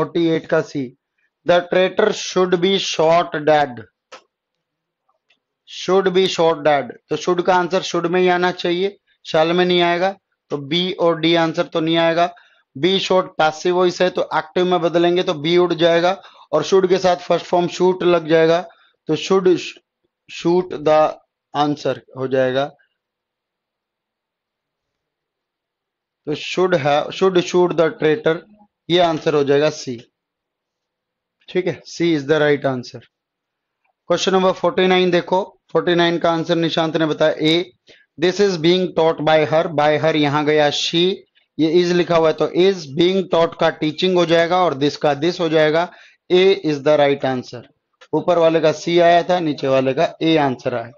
48 का C the traitor should be shot dead should be shot dead तो शुड का आंसर शुड में ही आना चाहिए शाल में नहीं आएगा तो बी और डी आंसर तो नहीं आएगा। बी शॉर्ट पैसिव वॉइस है तो एक्टिव में बदलेंगे तो बी उड़ जाएगा, और शुड के साथ फ़र्स्ट फॉर्म शूट लग जाएगा तो शुड शूट द आंसर हो जाएगा। तो शुड है शुड शूट द ट्रेटर ये आंसर हो जाएगा सी ठीक है? C is the right answer question number 49 देखो। 49 का आंसर निशांत ने बताया A this is being taught by her by her यहाँ गया शी ये इज़ लिखा हुआ है तो इज़ बीइंग टॉट का टीचिंग हो जाएगा और दिस का दिस हो जाएगा। A is the right answer ऊपर वाले का सी आया था, नीचे वाले का ए आंसर आया।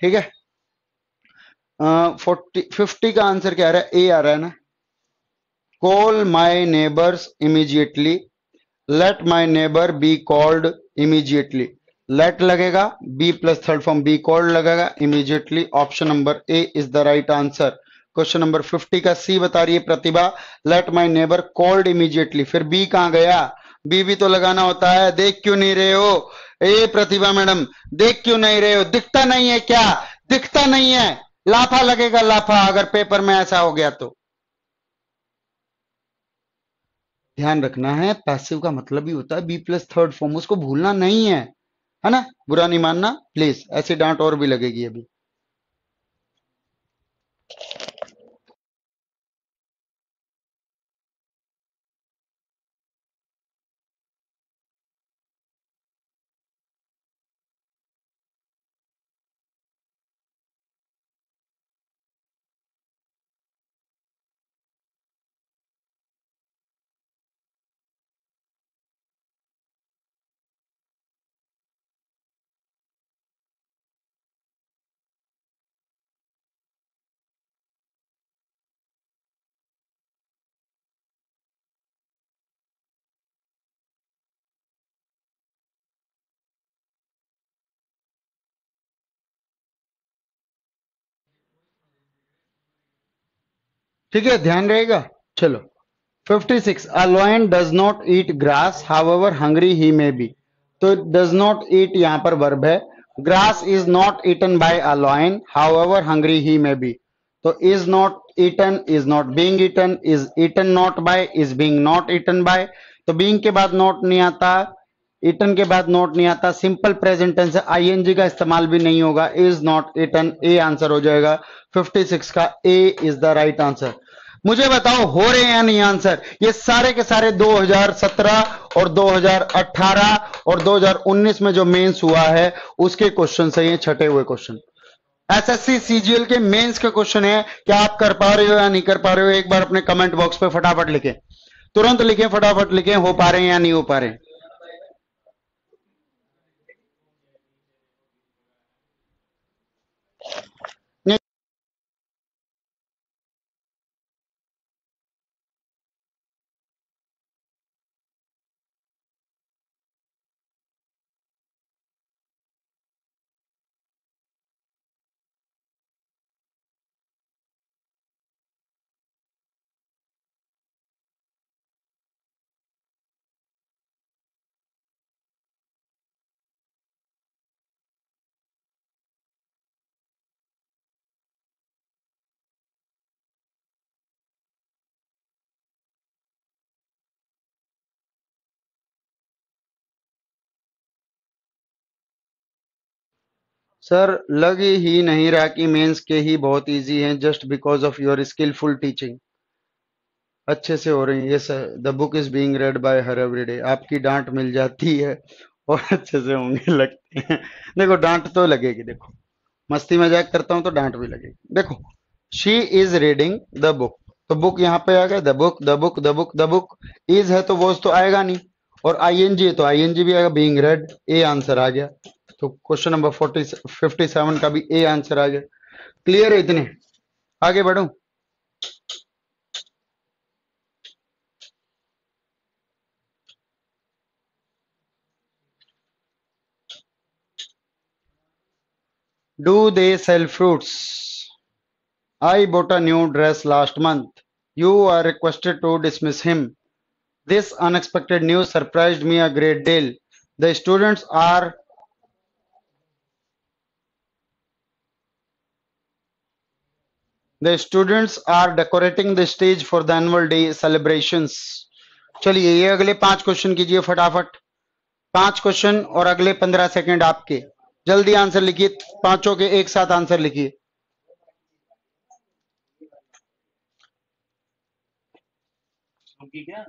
ठीक है? फोर्टी फिफ्टी का आंसर क्या आ रहा है? ए आ रहा है ना? Call my neighbours immediately let my neighbour be called immediately let लगेगा B plus third form be called लगेगा immediately option number A is the right answer question number fifty का सी बता रही है Pratibha. Let my neighbour called immediately फिर बी कहाँ गया? बी भी तो लगाना होता है। देख क्यों नहीं रहे हो? ए प्रतिभा मैडम, देख क्यों नहीं रहे हो? दिखता नहीं है क्या? दिखता नहीं है। लाफा लगेगा, लाफा। अगर पेपर में ऐसा हो गया तो। ध्यान रखना है। पैसिव का मतलब ही होता है बी प्लस थर्ड फॉर्म उसको भूलना नहीं है। है ना? बुरा नहीं मानना? प्लीज़ ऐसी डांट और भी लगेगी अभी। ठीक है, ध्यान रहेगा? चलो। 56 six a lion does not eat grass however hungry he may be तो डज नॉट ईट यहाँ पर वर्ब है। Grass is not eaten by a lion however hungry he may be तो is not eaten is not being eaten is eaten not by is being not eaten by तो बींग के बाद नॉट नहीं आता इटन के बाद नोट नहीं आता। Simple present tense I N G का इस्तेमाल भी नहीं होगा। Is not eaten A answer हो जाएगा। 56 का A is the right answer मुझे बताओ, हो रहे हैं या नहीं आंसर? ये सारे के सारे 2017 और 2018 और 2019 में जो मेंस हुआ है, उसके क्वेश्चन से ये छठे हुए क्वेश्चन एसएससी सीजीएल के मेंस के क्वेश्चन है, क्या आप कर पा रहे हो या नहीं कर पा रहे हो? एक बार अपने कमेंट बॉक्स पे फटाफट लिखें. तुरंत लिखें, फटाफट लिखें, हो पा रहे हैं या नहीं हो पा रहे हैं. सर लग ही नहीं रहा कि मेंस के ही बहुत इजी हैं just because of your skilful teaching अच्छे से हो रही है ये the book is being read by her everyday आपकी डांट मिल जाती है और अच्छे से होंगे लगते हैं। देखो, डांट तो लगेगी, देखो। मस्ती मज़ाक करता हूँ तो डांट भी लगेगी। देखो she is reading the book तो बुक यहाँ पे आ गया। The book the book the book the book is है तो वो तो आएगा नहीं। और आईएनजी है तो आईएनजी भी आएगा। बींग रेड ए आंसर आ गया। तो question number forty fifty seven का भी ए आंसर आ गया क्लियर है इतने आगे बढ़ू Do they sell fruits? I bought a new dress last month. You are requested to dismiss him. This unexpected news surprised me a great deal. The students are the students are decorating the stage for the annual day celebrations. चलिए, ये अगले पाँच क्वेश्चन कीजिए फटाफट। पाँच क्वेश्चन और अगले पंद्रह सेकंड आपके। जल्दी आंसर लिखिए, पाँचों के एक साथ आंसर लिखिए। क्या?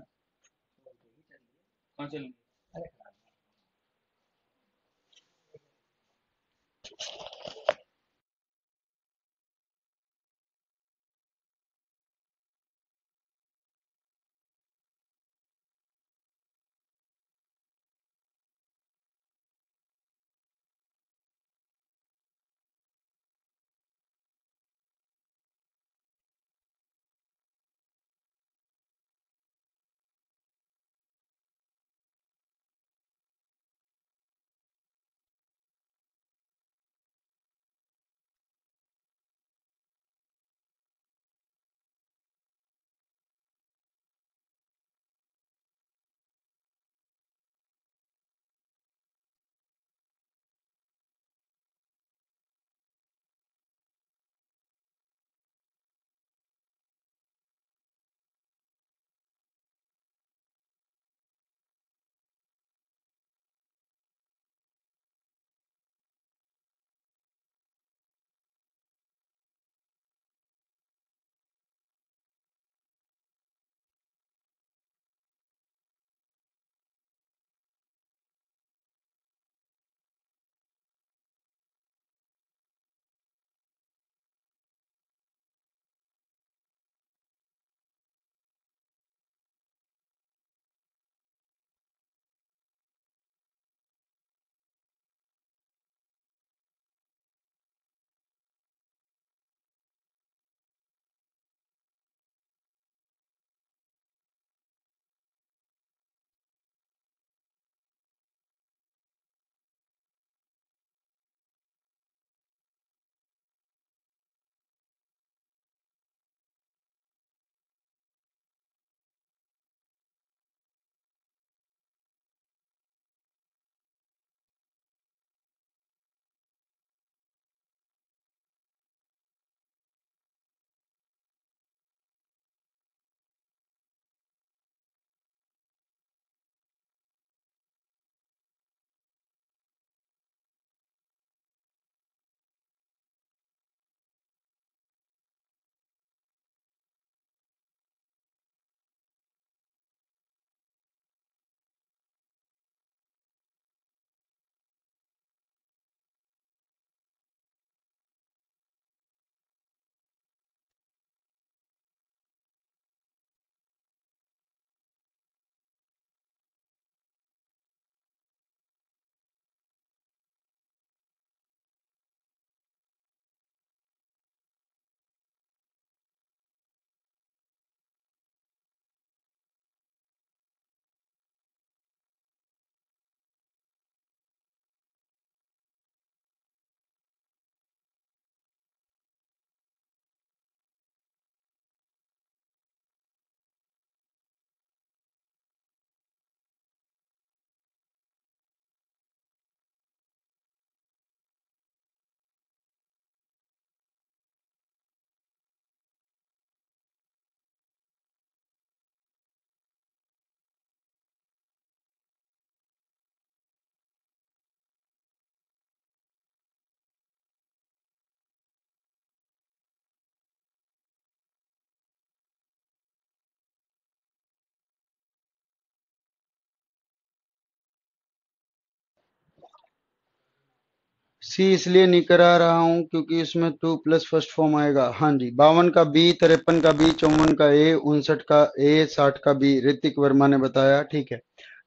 सी इसलिए नहीं करा रहा हूँ क्योंकि इसमें टू प्लस फ़र्स्ट फॉर्म आएगा। हाँ जी, बावन का बी तिरपन का बी चौवन का ए उनसठ का ए साठ का बी ऋतिक वर्मा ने बताया, ठीक है।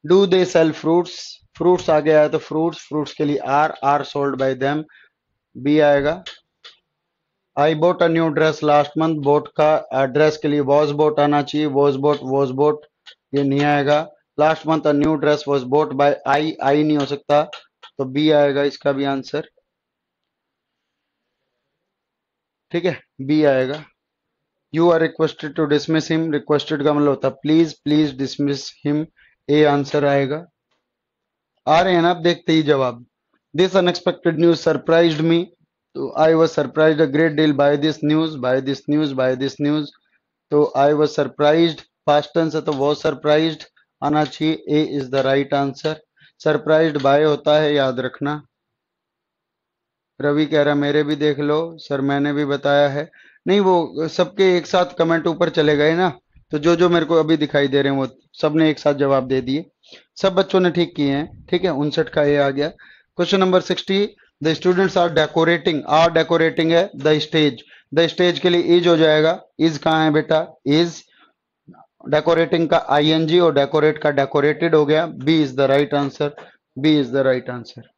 Do they sell fruits fruits आगे आया तो फ्रूट्स फ्रूट्स के लिए are are sold by them B आएगा। I bought a new dress last month bought का ड्रेस के लिए वॉज़ बोट आना चाहिए। वॉज़ बोट वॉज़ बोट ये नहीं आएगा। Last month a new dress was bought by I I नहीं हो सकता। तो बी आएगा इसका भी आंसर ठीक है? बी आएगा। You are requested to dismiss him requested का मतलब होता please please dismiss him A answer आएगा। आ रहे हैं ना, आप देखते ही जवाब। This unexpected news surprise me तो I was surprise a great deal by this news by this news by this news तो I was surprised past tense है तो वॉज़ सरप्राइज्ड आना चाहिए A is the right answer surprised by होता है, याद रखना। रवि कह रहा, मेरे भी देख लो, सर मैंने भी बताया है। नहीं, वो सबके एक साथ कमेंट ऊपर चले गए ना तो जो जो मेरे को अभी दिखाई दे रहे हैं, वो सबने एक साथ जवाब दे दिए। सब बच्चों ने ठीक किए हैं, ठीक है, उनसठ का ये आ गया। Question number sixty the students are decorating are decorating है द स्टेज द स्टेज के लिए इज़ हो जाएगा इज़ कहाँ है बेटा? इज़ डेकोरेटिंग का आईएनजी और डेकोरेट का डेकोरेटेड हो गया। B is the right answer B is the right answer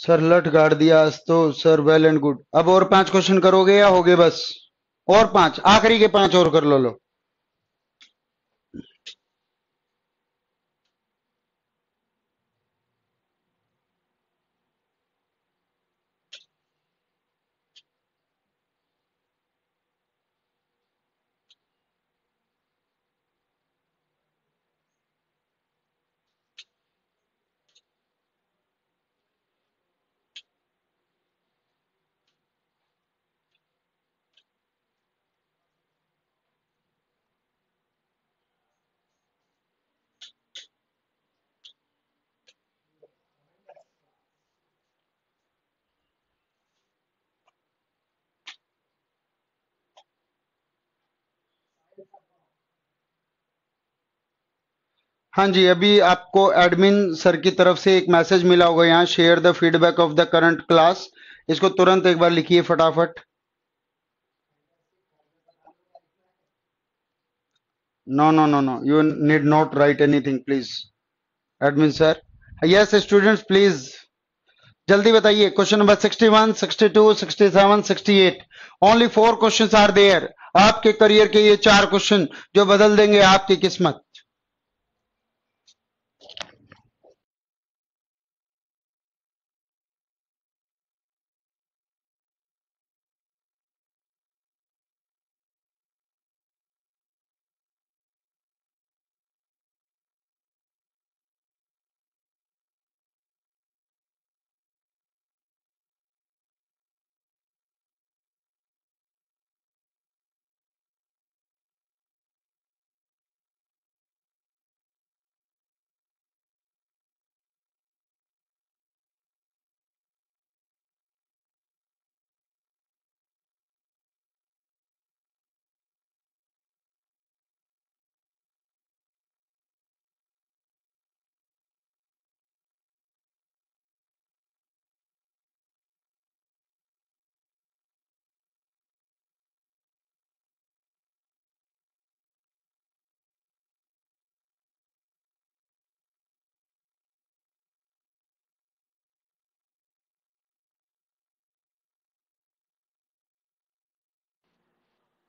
sir, लट गाड़ दिया तो सर वेल एंड गुड अब और पाँच क्वेश्चन करोगे या होगे बस? और पाँच, आखिरी के पाँच और कर लो लो। हाँ जी अभी आपको एडमिन सर की तरफ़ से एक मैसेज मिला होगा यहाँ share the feedback of the current class इसको तुरंत एक बार लिखिए फटाफट। No no no no you need not write anything please admin sir yes students please जल्दी बताइए question number 61, 62, 67, 68 only four questions are there आपके करियर के ये चार क्वेश्चन जो बदल देंगे आपकी किस्मत।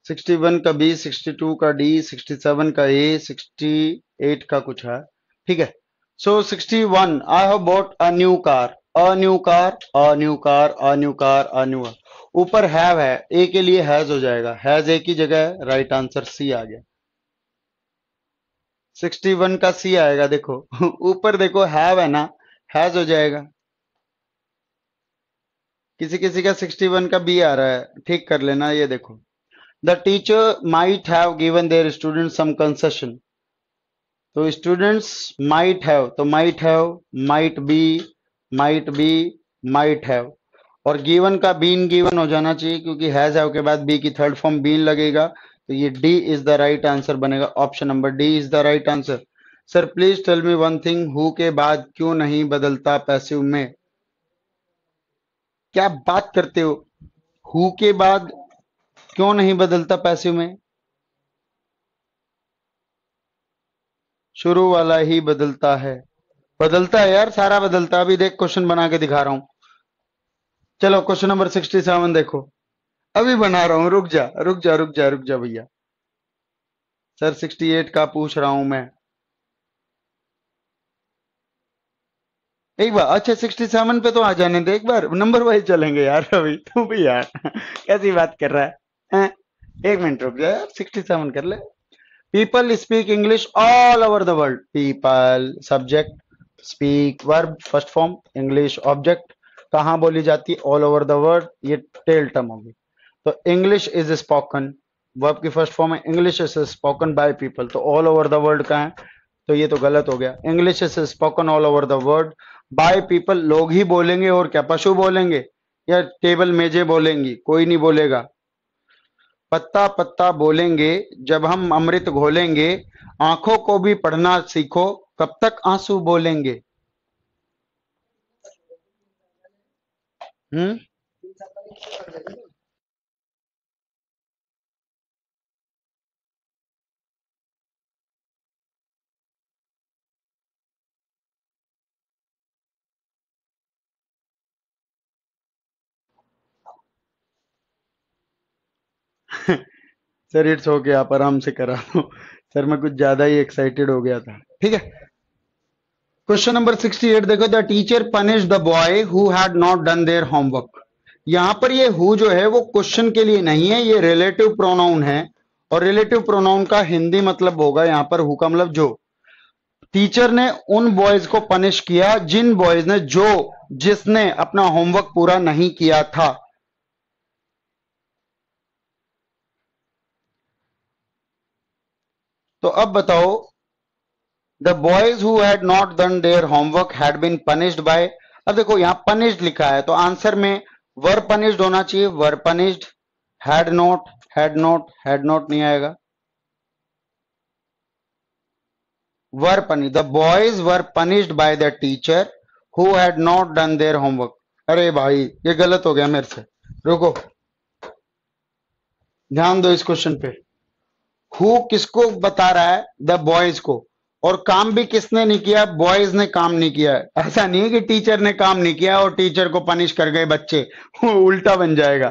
सिक्सटी वन का बी, सिक्सटी टू का डी, सिक्सटी सेवन का ए, सिक्सटी एट का कुछ है। ठीक है? So sixty one I have bought a new car a new car a new car a new car a new ऊपर हैव है। ए के लिए हैज़ हो जाएगा। हैज़ ए की जगह राइट आंसर सी आ गया। सिक्सटी वन का सी आएगा, देखो। ऊपर देखो हैव है ना? हैज़ हो जाएगा। किसी किसी का सिक्सटी वन का बी आ रहा है। ठीक कर लेना, ये देखो। The teacher might have given their students some concession. तो स्टूडेंट्स माइट हैव तो might have might be might be might have और गिवन का बीन गिवन हो जाना चाहिए क्योंकि हैज़ हैव के बाद बी की थर्ड फॉर्म बीन लगेगा तो ये D is the right answer बनेगा option number D is the right answer sir please tell me one thing who के बाद क्यों नहीं बदलता पैसिव में? क्या बात करते हो? हु के बाद क्यों नहीं बदलता पैसिव में? शुरू वाला ही बदलता है। बदलता है यार, सारा बदलता अभी देख क्वेश्चन बना के दिखा रहा हूँ। चलो क्वेश्चन नंबर सिक्सटी सेवन देखो। अभी बना रहा हूँ, रुक जा रुक जा रुक जा रुक जा भैया। सर सिक्सटी एट का पूछ रहा हूँ मैं। एक बार अच्छा सिक्सटी सेवन पे तो आ जाने दे। एक बार नंबर वाइज चलेंगे यार अभी। तू भी यार, कैसी बात कर रहा है? एक मिनट रुक जा यार सिक्सटी सेवन कर ले। People speak English all over the world people subject speak verb first form English object कहाँ बोली जाती है? ऑल ओवर द वर्ल्ड ये टेल टर्म होगी तो इंग्लिश इज़ स्पोकन वर्ब की फ़र्स्ट फॉर्म है। English is spoken by people तो ऑल ओवर द वर्ल्ड का है? तो ये तो गलत हो गया। English is spoken all over the world by people लोग ही बोलेंगे और क्या? पशु बोलेंगे या टेबल मेजे बोलेंगी? कोई नहीं बोलेगा। पत्ता पत्ता बोलेंगे, जब हम अमृत घोलेंगे, आँखों को भी पढ़ना सीखो, कब तक आँसू बोलेंगे? हम्म? सर इट्स ओके आप आराम से करा दो। सर, मैं कुछ ज़्यादा ही एक्साइटेड हो गया था। ठीक है? क्वेश्चन नंबर 68 देखो the teacher punish the boy who had not done their homework यहाँ पर ये हु जो है, वो क्वेश्चन के लिए नहीं है, ये रिलेटिव प्रोनाउन है। और रिलेटिव प्रोनाउन का हिंदी मतलब होगा यहाँ पर हु का मतलब जो। टीचर ने उन बॉयज़ को पनिश किया, जिन बॉयज़ ने जो, जिसने अपना होमवर्क पूरा नहीं किया था। तो अब बताओ the boys who had not done their homework had been punished by अब देखो यहाँ पनिश्ड लिखा है तो आंसर में वर पनिश्ड होना चाहिए were punished had not had not had not नहीं आएगा। Were punish the boys were punished by the teacher who had not done their homework अरे भाई, ये गलत हो गया मेरे से। रुको। ध्यान दो इस क्वेश्चन पे। हु किसको बता रहा है? द बॉयज़ को। और काम भी किसने नहीं किया? बॉयज़ ने काम नहीं किया। ऐसा नहीं है कि टीचर ने काम नहीं किया और टीचर को पनिश कर गए बच्चे। वो उल्टा बन जाएगा।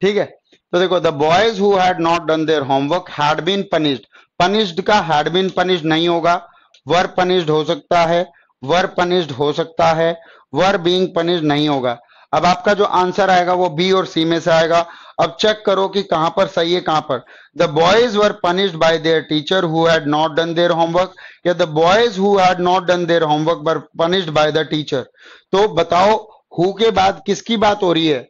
ठीक है? तो देखो the boys who had not done their homework had been punished punished का हैड बीन पनिश्ड नहीं होगा। वर पनिश्ड हो सकता है। वर पनिश्ड हो सकता है। वर बीइंग पनिश्ड नहीं होगा। अब आपका जो आंसर आएगा वो बी और सी में से आएगा। अब चेक करो कि कहाँ पर सही है, कहाँ पर। The boys were punished by their teacher who had not done their homework या the boys who had not done their homework were punished by the teacher तो बताओ हु के बाद किसकी बात हो रही है?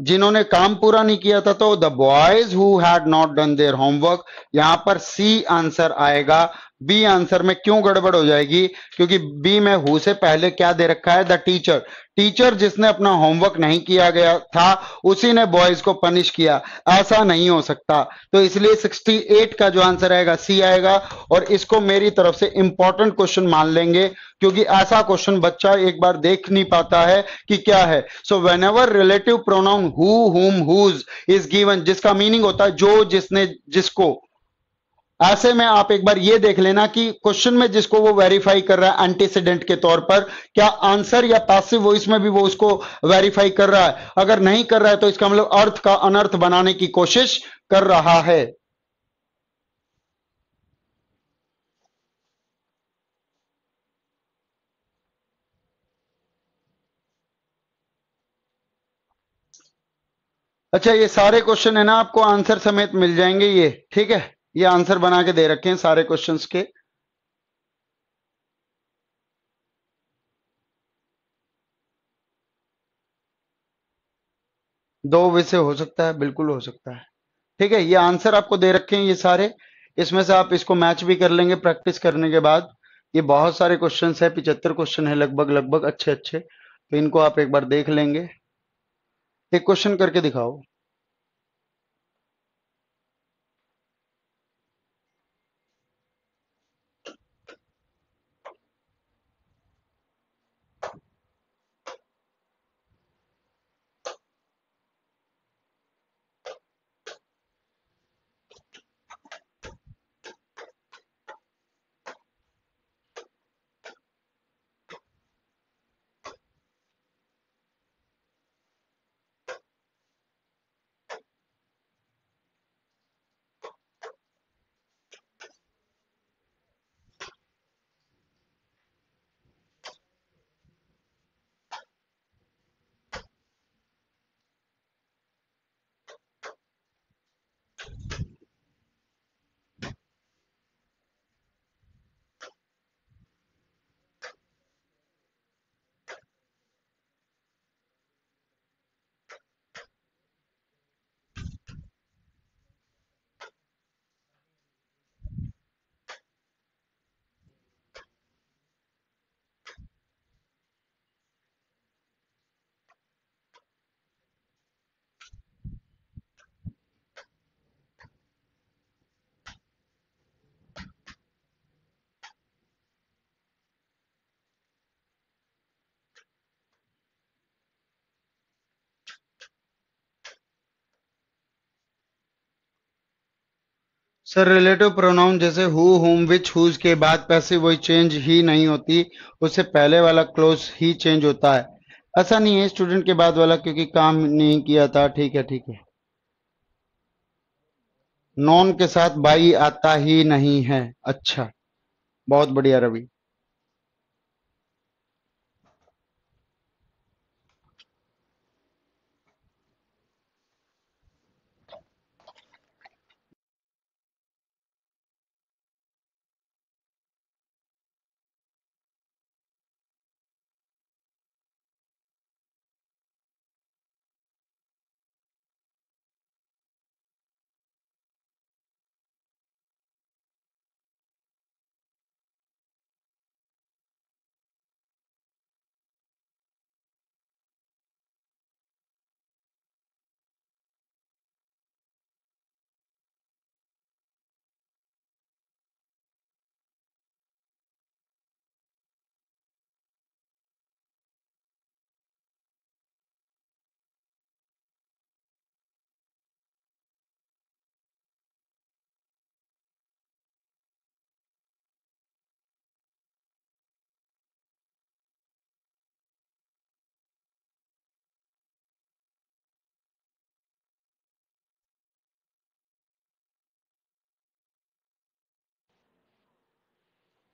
जिन्होंने काम पूरा नहीं किया था तो the boys who had not done their homework यहाँ पर सी आंसर आएगा। बी आंसर में क्यों गड़बड़ हो जाएगी? क्योंकि बी में हु से पहले क्या दे रखा है? द टीचर टीचर जिसने अपना होमवर्क नहीं किया गया था, उसी ने बॉयज़ को पनिश किया। ऐसा नहीं हो सकता। तो इसलिए 68 का जो आंसर आएगा सी आएगा और इसको मेरी तरफ़ से इंपॉर्टेंट क्वेश्चन मान लेंगे, क्योंकि ऐसा क्वेश्चन बच्चा एक बार देख नहीं पाता है कि क्या है। So whenever relative pronoun who whom whose is given जिसका मीनिंग होता है जो जिसने, जिसको। ऐसे में आप एक बार ये देख लेना कि क्वेश्चन में जिसको वो वेरीफाई कर रहा है एंटीसीडेंट के तौर पर, क्या आंसर या पैसिव वॉइस में भी वो उसको वेरीफाई कर रहा है? अगर नहीं कर रहा है तो इसका मतलब अर्थ का अनर्थ बनाने की कोशिश कर रहा है। अच्छा ये सारे क्वेश्चन है ना, आपको आंसर समेत मिल जाएँगे ये, ठीक है? ये आंसर बना के दे रखे हैं सारे क्वेश्चंस के। दो विषय हो सकता है, बिल्कुल हो सकता है। ठीक है, ये आंसर आपको दे रखे हैं ये सारे। इसमें से आप इसको मैच भी कर लेंगे प्रैक्टिस करने के बाद। ये बहुत सारे क्वेश्चन है पिछहत्तर क्वेश्चन है लगभग लगभग अच्छे अच्छे तो इनको आप एक बार देख लेंगे। एक क्वेश्चन करके दिखाओ। सर रिलेटिव प्रोनाउन जैसे हु होम विच हुज के बाद पैसिव वही चेंज ही नहीं होती। उससे पहले वाला क्लोज ही चेंज होता है। ऐसा नहीं है स्टूडेंट के बाद वाला, क्योंकि काम नहीं किया था। ठीक है ठीक है। नॉन के साथ बाई आता ही नहीं है। अच्छा। बहुत बढ़िया रवि।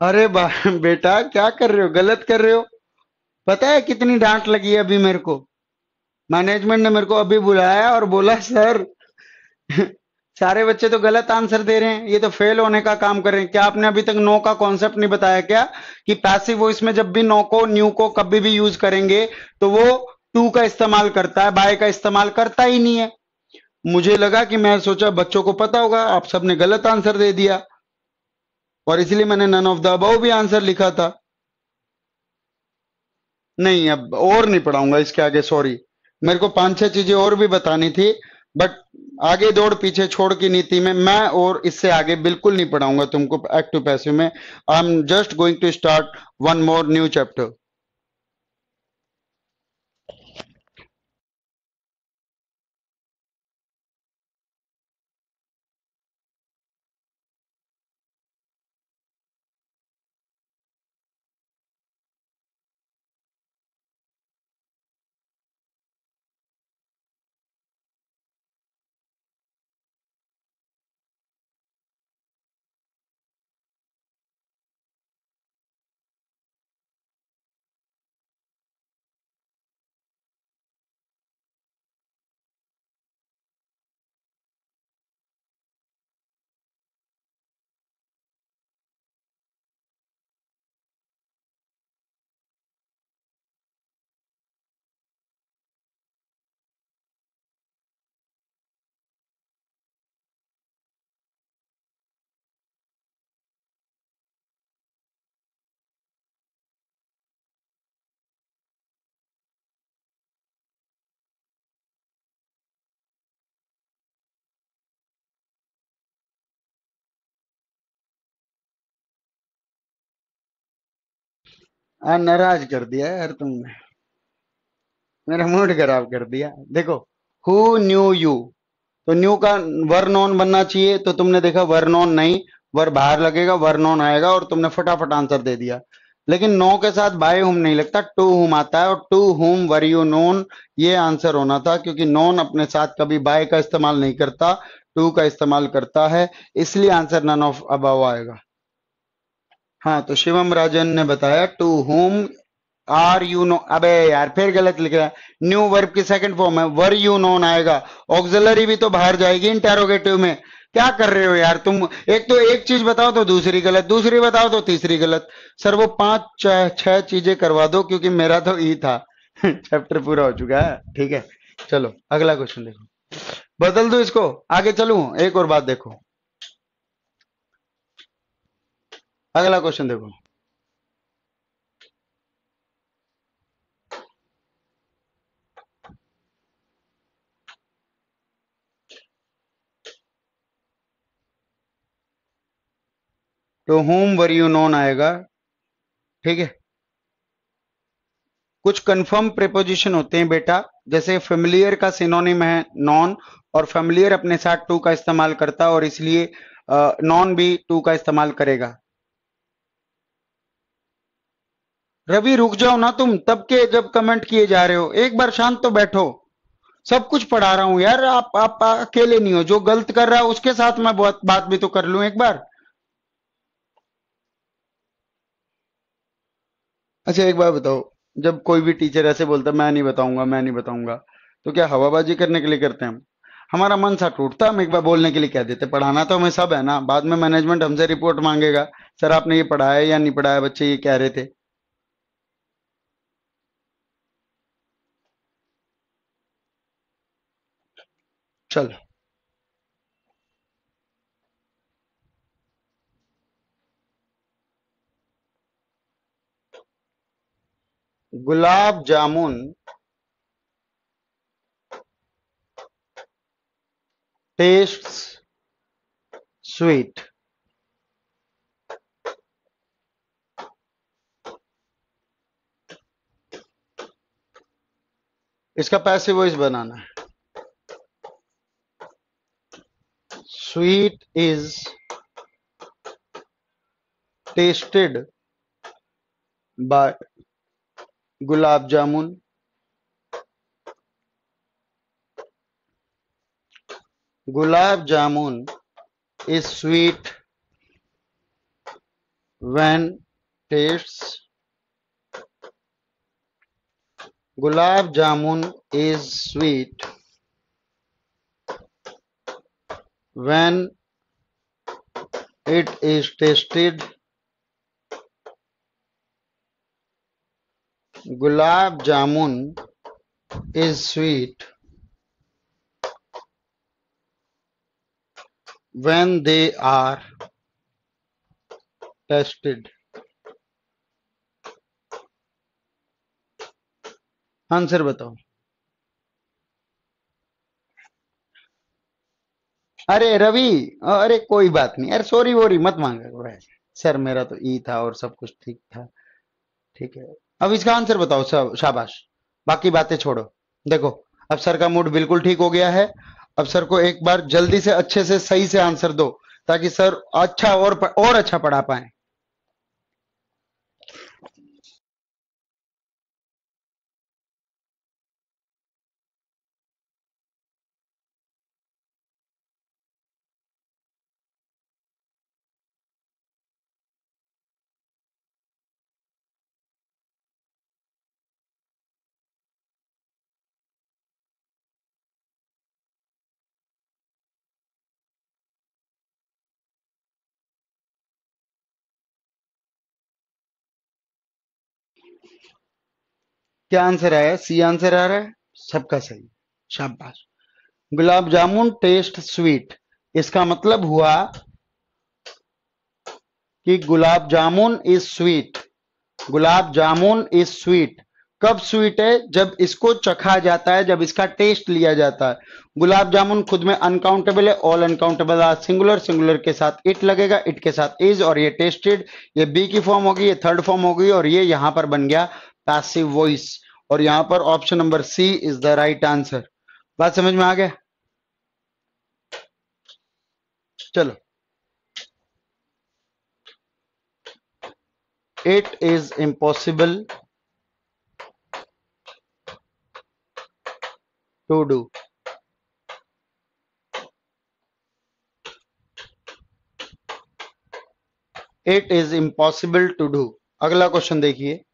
अरे बेटा, क्या कर रहे हो? गलत कर रहे हो? पता है कितनी डांट लगी है अभी मेरे को? मैनेजमेंट ने मेरे को अभी बुलाया और बोला, सर, सारे बच्चे तो गलत आंसर दे रहे हैं, ये तो फेल होने का काम कर रहे हैं। क्या आपने अभी तक नो का कॉन्सेप्ट नहीं बताया क्या कि पैसिव वॉइस में जब भी नो को न्यू को कभी भी यूज़ करेंगे तो वो टू का इस्तेमाल करता है बाय का इस्तेमाल करता ही नहीं है। मुझे लगा कि मैं सोचा बच्चों को पता होगा, आप सबने गलत आंसर दे दिया। और इसलिए मैंने नन ऑफ़ द अबव भी आंसर लिखा था। नहीं, अब और नहीं पढ़ाऊँगा इसके आगे सॉरी मेरे को पाँच छह चीज़ें और भी बतानी थी बट आगे दौड़ पीछे छोड़ की नीति में मैं और इससे आगे बिल्कुल नहीं पढ़ाऊँगा तुमको एक्टिव पैसिव में। I am just going to start one more new chapter आ नाराज़ कर दिया यार तुमने। मेरा मूड खराब कर दिया। देखो हु न्यू यू तो न्यू का वर नॉन बनना चाहिए तो तुमने देखा वर नॉन नहीं वर बाहर लगेगा वर नॉन आएगा और तुमने फटाफट आंसर दे दिया। लेकिन नो के साथ बाय हुम नहीं लगता टू हुम आता है और to whom were you known ये आंसर होना था, क्योंकि नॉन अपने साथ कभी बाय का इस्तेमाल नहीं करता टू का इस्तेमाल करता है, इसलिए आंसर नन ऑफ़ अबाव आएगा। हाँ तो शिवम राजन ने बताया to whom are you know अबे यार, फिर गलत लिख रहा है। न्यू वर्ब की सेकंड फॉर्म है। वर यू नोन आएगा। ऑक्सिलरी भी तो बाहर जाएगी इंटेरोगेटिव में। क्या कर रहे हो यार तुम? एक तो एक चीज़ बताओ तो दूसरी गलत, दूसरी बताओ तो तीसरी गलत। सर, वो पाँच, छह चीज़ें करवा दो क्योंकि मेरा तो ई था। चैप्टर पूरा हो चुका है। ठीक है, चलो, अगला क्वेश्चन देखो। बदल दो इसको। आगे चलू, एक और बात देखो। अगला क्वेश्चन देखो। तो होम वर यू नॉन आएगा? ठीक है? कुछ कंफर्म प्रिपोजिशन होते हैं बेटा। जैसे फेमिलियर का सिनोनिम है नॉन और फेमिलियर अपने साथ टू का इस्तेमाल करता है और इसलिए नॉन भी टू का इस्तेमाल करेगा। रवि, रुक जाओ ना तुम। तब के जब कमेंट किए जा रहे हो। एक बार शांत तो बैठो। सब कुछ पढ़ा रहा हूँ यार। आप आप अकेले नहीं हो। जो गलत कर रहा है, उसके साथ मैं बहुत, बात भी तो कर लू एक बार। अच्छा एक बार बताओ। जब कोई भी टीचर ऐसे बोलता, मैं नहीं बताऊँगा, मैं नहीं बताऊँगा। तो क्या हवाबाजी करने के लिए करते हैं हम? हमारा मन सा टूटता, हम एक बार बोलने के लिए कह देते। पढ़ाना तो हमें सब है ना। बाद में मैनेजमेंट हमसे रिपोर्ट मांगेगा। सर, आपने ये पढ़ाया या नहीं पढ़ाया? बच्चे ये कह रहे थे। चलो। गुलाब जामुन tastes sweet इसका पैसिव वॉइस बनाना है। Sweet is tasted by gulab jamun. Gulab jamun is sweet when tastes. Gulab jamun is sweet when it is tasted gulab jamun is sweet when they are tested answer बताओ अरे रवि, अरे कोई बात नहीं। अरे सॉरी वोरी मत मांगा सर मेरा तो ई था और सब कुछ ठीक था। ठीक है। अब इसका आंसर बताओ, सब, शाबाश। बाकी बातें छोड़ो। देखो, अब सर का मूड बिल्कुल ठीक हो गया है। अब सर को एक बार जल्दी से अच्छे से सही से आंसर दो, ताकि सर अच्छा और और अच्छा पढ़ा पाए। क्या आंसर आया? सी आंसर आ रहा है? सबका सही। शाबाश। गुलाब जामुन टेस्ट स्वीट इसका मतलब हुआ कि gulab jamun is sweet gulab jamun is sweet कब स्वीट है? जब इसको चखा जाता है, जब इसका टेस्ट लिया जाता है। गुलाब जामुन खुद में अनकाउंटेबल है। ऑल अनकाउंटेबल सिंगुलर सिंगुलर के साथ इट लगेगा इट के साथ इज़ और ये टेस्टेड ये बी की फॉर्म होगी, ये थर्ड फॉर्म होगी और ये यहाँ पर बन गया पैसिव वॉइस और यहाँ पर option number C is the right answer बात समझ में आ गया? चलो। It is impossible to do it is impossible to do अगला क्वेश्चन देखिए।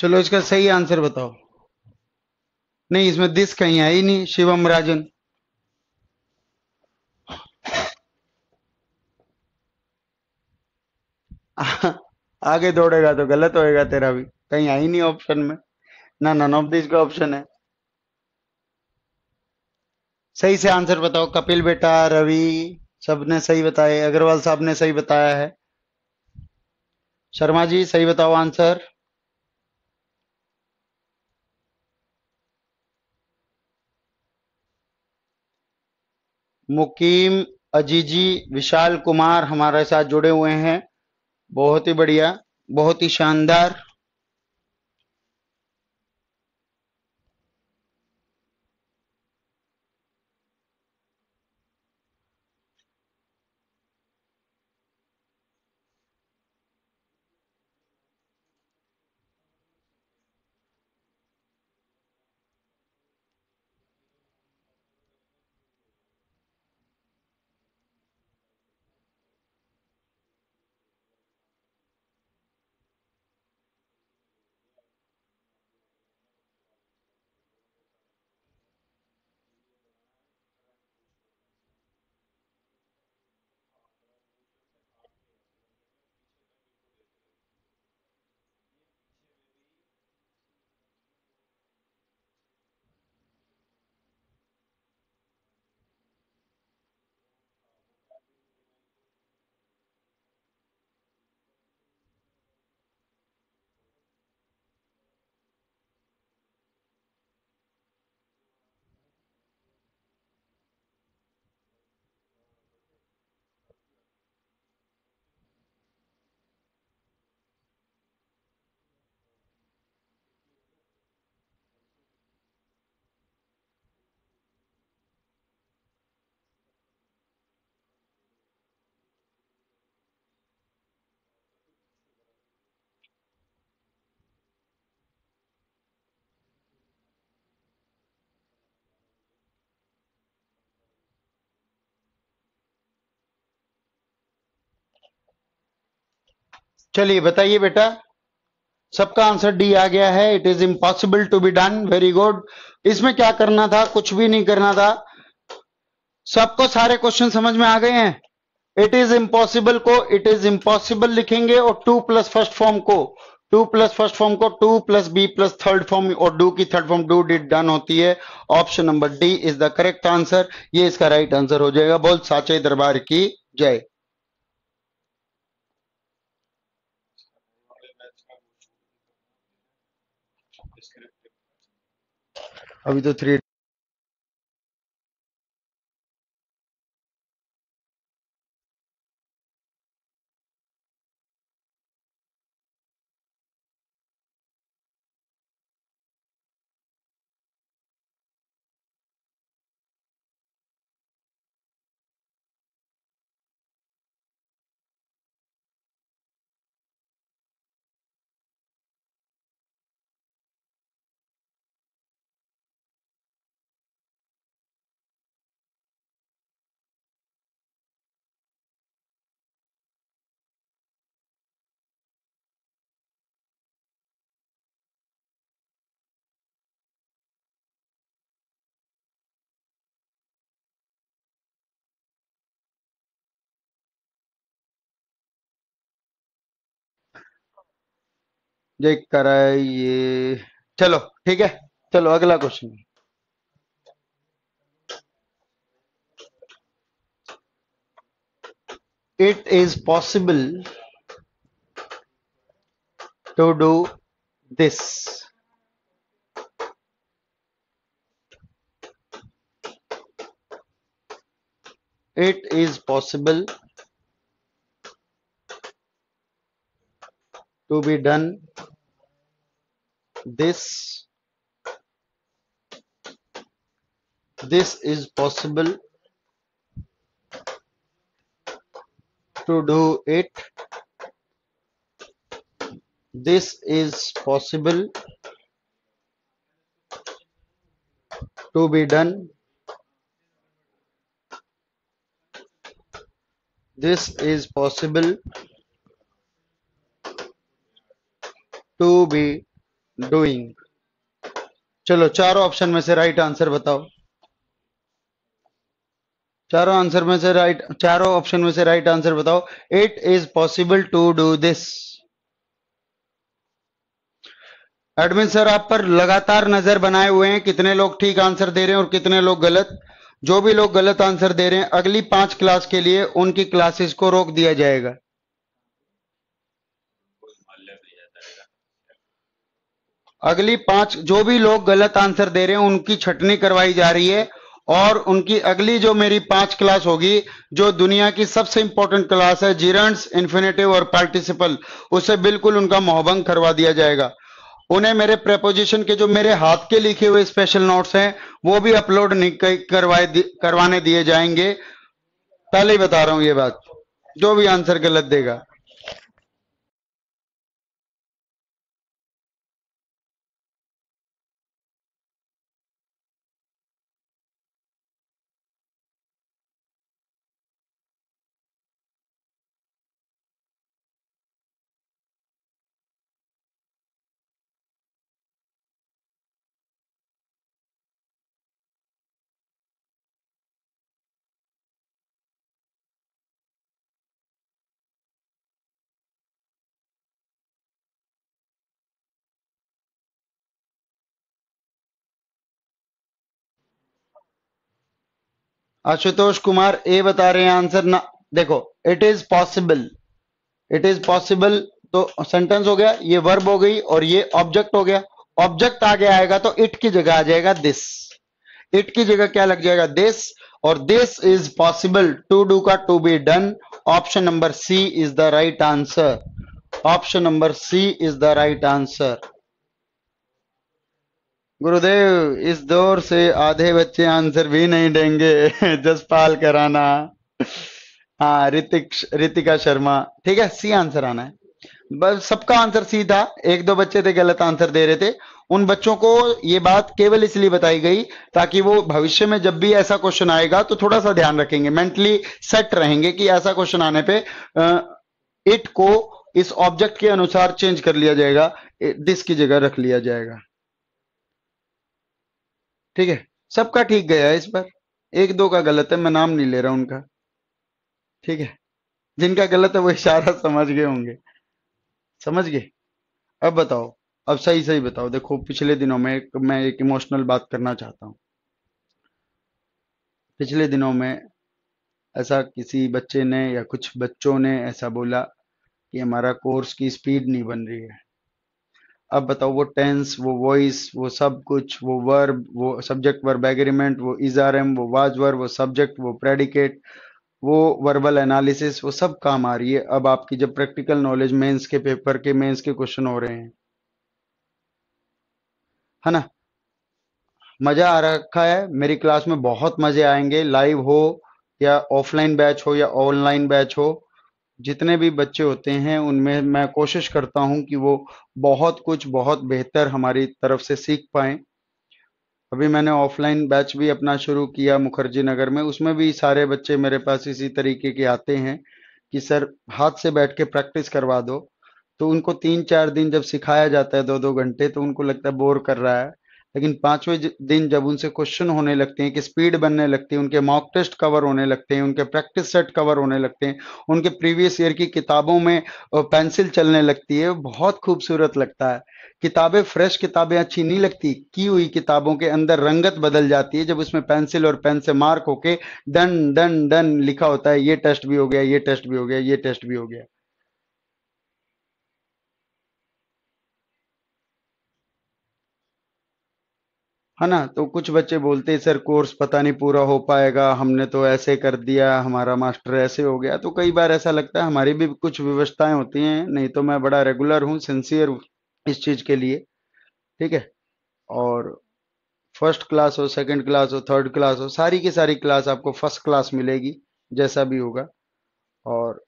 चलो इसका सही आंसर बताओ। नहीं, इसमें दिस कहीं आई नहीं, शिवम राजन। आगे दौड़ेगा तो गलत होएगा तेरा भी। कहीं आई नहीं ऑप्शन में। ना नन ऑफ़ दिस का ऑप्शन है। सही से आंसर बताओ, कपिल बेटा, रवि, सबने सही बताए, अग्रवाल साहब ने सही बताया है। शर्मा जी, सही बताओ आंसर। मुकीम, अजीजी, विशाल कुमार हमारे साथ जुड़े हुए हैं। बहुत ही बढ़िया, बहुत ही शानदार। चलिए बताइए बेटा। सबका आंसर डी आ गया है। It is impossible to be done very good इसमें क्या करना था? कुछ भी नहीं करना था। सबको सारे क्वेश्चन समझ में आ गए हैं? इट इज़ इम्पॉसिबल को इट इज़ इम्पॉसिबल लिखेंगे और टू प्लस फ़र्स्ट फॉर्म को। टू प्लस फ़र्स्ट फॉर्म को to plus be plus third form और डू की third form do did done होती है। Option number D is the correct answer ये इसका राइट right आंसर हो जाएगा। बोल, साचे दरबार की जय। अभी तो थ्री कराइए चलो, ठीक है? चलो, अगला question it is possible to do this it is possible to be done this this is possible to do it. This is possible to be done. This is possible to be doing चलो, चारों ऑप्शन में से राइट आंसर बताओ। चारों आंसर में से राइट चारों ऑप्शन में से राइट आंसर बताओ। It is possible to do this admin sir आप पर लगातार नज़र बनाए हुए हैं, कितने लोग ठीक आंसर दे रहे हैं और कितने लोग गलत। जो भी लोग गलत आंसर दे रहे हैं, अगली पाँच क्लास के लिए उनकी क्लासेस को रोक दिया जाएगा। अगली पाँच जो भी लोग गलत आंसर दे रहे हैं, उनकी छटनी करवाई जा रही है और उनकी अगली जो मेरी पाँच क्लास होगी, जो दुनिया की सबसे इंपॉर्टेंट क्लास है जीरंस इन्फिनेटिव और पार्टिसिपल उसे बिल्कुल उनका मोहभंग करवा दिया जाएगा। उन्हें मेरे प्रेपोजिशन के जो मेरे हाथ के लिखे हुए स्पेशल नोट्स हैं, वो भी अपलोड नहीं करवाए करवाने दिए जाएँगे। पहले ही बता रहा हूँ ये बात, जो भी आंसर गलत देगा। आशुतोष कुमार ए बता रहे हैं आंसर ना देखो it is possible it is possible तो सेंटेंस हो गया, ये वर्ब हो गई और ये ऑब्जेक्ट हो गया। ऑब्जेक्ट आगे आएगा तो इट की जगह आ जाएगा दिस इट की जगह क्या लग जाएगा? दिस और this is possible to do का to be done option number C is the right answer option number C is the right answer गुरुदेव, इस दौर से आधे बच्चे आंसर भी नहीं देंगे। जसपाल कराना हाँ ऋतिक, ऋतिका शर्मा। ठीक है, सी आंसर आना है। बस सबका आंसर सी था एक दो बच्चे थे गलत आंसर दे रहे थे। उन बच्चों को ये बात केवल इसलिए बताई गई ताकि वो भविष्य में जब भी ऐसा क्वेश्चन आएगा तो थोड़ा सा ध्यान रखेंगे। मेंटली सेट रहेंगे कि ऐसा क्वेश्चन आने पे इट को इस ऑब्जेक्ट के अनुसार चेंज कर लिया जाएगा। दिस की जगह रख लिया जाएगा। ठीक है? सबका ठीक गया है इस बार। एक दो का गलत है, मैं नाम नहीं ले रहा उनका। ठीक है? जिनका गलत है, वो इशारा समझ गए होंगे। समझ गए? अब बताओ। अब सही सही बताओ। देखो, पिछले दिनों में एक, मैं एक इमोशनल बात करना चाहता हूँ। पिछले दिनों में ऐसा किसी बच्चे ने या कुछ बच्चों ने ऐसा बोला कि हमारा कोर्स की स्पीड नहीं बन रही है। अब बताओ, वो टेंस वो वॉइस वो सब कुछ, वो वर्ब वो सब्जेक्ट वर्ब एग्रीमेंट वो इजारम वो वाज वर्ब वो सब्जेक्ट वो प्रेडिकेट वो वर्बल एनालिसिस वो सब काम आ रही है। अब आपकी जब प्रैक्टिकल नॉलेज मेंस के पेपर के मेंस के क्वेश्चन हो रहे हैं। है ना? मज़ा आ रखा है। मेरी क्लास में बहुत मज़े आएँगे। लाइव हो या ऑफलाइन बैच हो या ऑनलाइन बैच हो। जितने भी बच्चे होते हैं, उनमें मैं कोशिश करता हूँ कि वो बहुत कुछ बहुत बेहतर हमारी तरफ़ से सीख पाए। अभी मैंने ऑफलाइन बैच भी अपना शुरू किया मुखर्जी नगर में। उसमें भी सारे बच्चे मेरे पास इसी तरीके के आते हैं कि, सर, हाथ से बैठ के प्रैक्टिस करवा दो। तो उनको तीन चार दिन जब सिखाया जाता है दो दो घंटे तो उनको लगता है बोर कर रहा है। लेकिन पाँचवें दिन जब उनसे क्वेश्चन होने लगते हैं, कि स्पीड बनने लगती है, उनके मॉक टेस्ट कवर होने लगते हैं, उनके प्रैक्टिस सेट कवर होने लगते हैं, उनके प्रीवियस ईयर की किताबों में पेंसिल चलने लगती है, बहुत खूबसूरत लगता है। किताबें फ्रेश किताबें अच्छी नहीं लगती, की हुई किताबों के अंदर रंगत बदल जाती है, जब उसमें पेंसिल और पेन से मार्क होके, डन डन डन लिखा होता है, ये टेस्ट भी हो गया, ये टेस्ट भी हो गया, ये टेस्ट भी हो गया। है ना? तो कुछ बच्चे बोलते हैं, सर कोर्स पता नहीं पूरा हो पाएगा, हमने तो ऐसे कर दिया, हमारा मास्टर ऐसे हो गया। तो कई बार ऐसा लगता है, हमारी भी कुछ व्यवस्थाएँ होती हैं, नहीं तो मैं बड़ा रेगुलर हूँ सिंसियर इस चीज़ के लिए, ठीक है? और फ़र्स्ट क्लास हो सेकंड क्लास हो थर्ड क्लास हो, सारी की सारी क्लास आपको फ़र्स्ट क्लास मिलेगी, जैसा भी होगा। और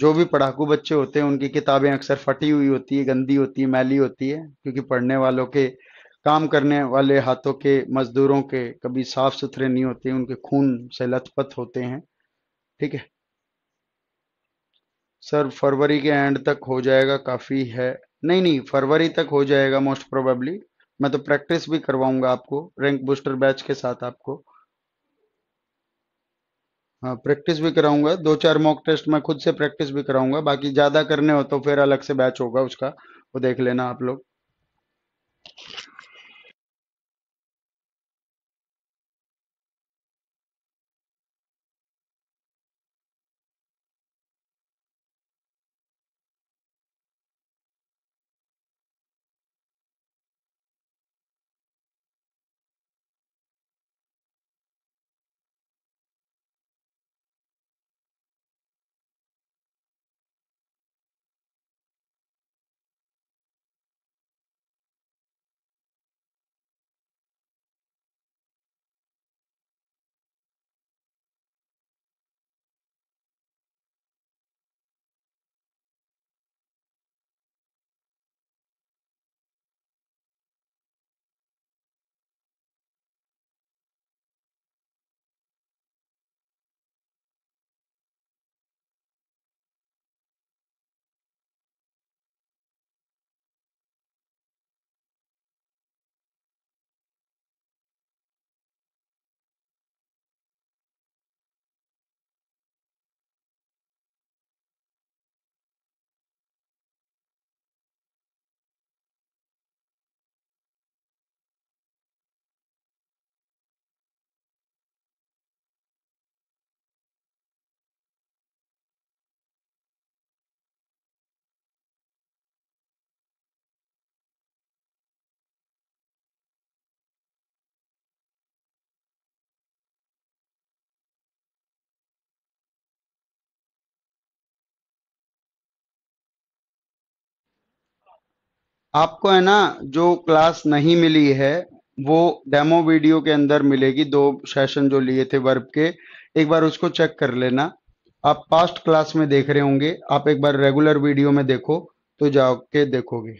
जो भी पढ़ाकू बच्चे होते हैं, उनकी किताबें अक्सर फटी हुई होती है, गंदी होती है, मैली होती है, क्योंकि पढ़ने वालों के काम करने वाले हाथों के मजदूरों के कभी साफ़ सुथरे नहीं होते, उनके खून से लथपथ होते हैं। ठीक है? सर, फरवरी के एंड तक हो जाएगा, काफ़ी है। नहीं नहीं, फरवरी तक हो जाएगा, मोस्ट प्रोबेबली। मैं तो प्रैक्टिस भी करवाऊँगा आपको, रैंक बूस्टर बैच के साथ आपको। हाँ प्रैक्टिस भी कराऊँगा दो चार मॉक टेस्ट मैं खुद से प्रैक्टिस भी कराऊँगा, बाकी ज़्यादा करने हो तो फिर अलग से बैच होगा उसका, वो देख लेना आप लोग। आपको है ना, जो क्लास नहीं मिली है, वो डेमो वीडियो के अंदर मिलेगी, दो सेशन जो लिए थे वर्ब के, एक बार उसको चेक कर लेना। आप पास्ट क्लास में देख रहे होंगे, आप एक बार रेगुलर वीडियो में देखो तो जाके देखोगे।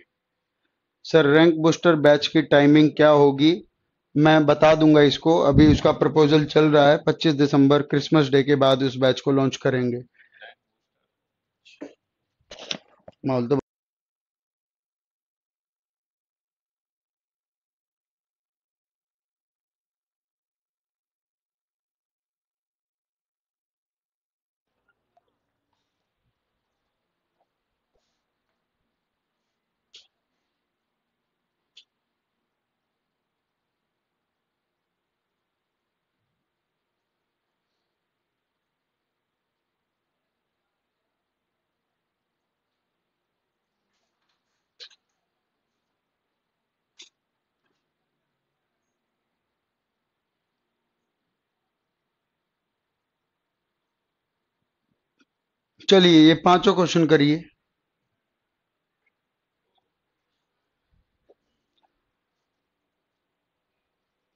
सर रैंक बूस्टर बैच की टाइमिंग क्या होगी? मैं बता दूँगा इसको। अभी उसका प्रपोजल चल रहा है 25 दिसंबर क्रिसमस डे के बाद उस बैच को लॉन्च करेंगे। चलिए ये पाँचों क्वेश्चन करिए।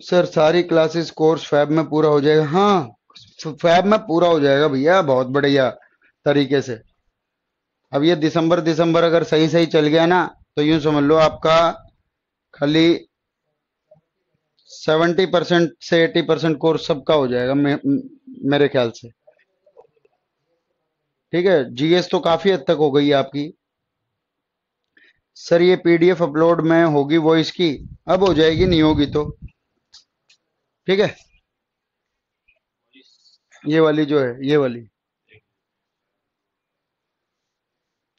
सर सारी क्लासेस कोर्स फैब में पूरा हो जाएगा। हाँ फैब में पूरा हो जाएगा भैया बहुत बढ़िया तरीके से। अब ये दिसंबर दिसंबर अगर सही सही चल गया ना तो यूँ समझ लो आपका खाली सेवेंटी परसेंट से एटी परसेंट कोर्स सबका हो जाएगा मे, मेरे ख्याल से। ठीक है जीएस तो काफ़ी हद तक हो गई आपकी। सर ये पीडीएफ अपलोड में होगी वॉइस की अब हो जाएगी नहीं होगी तो। ठीक है? ये वाली जो है ये वाली।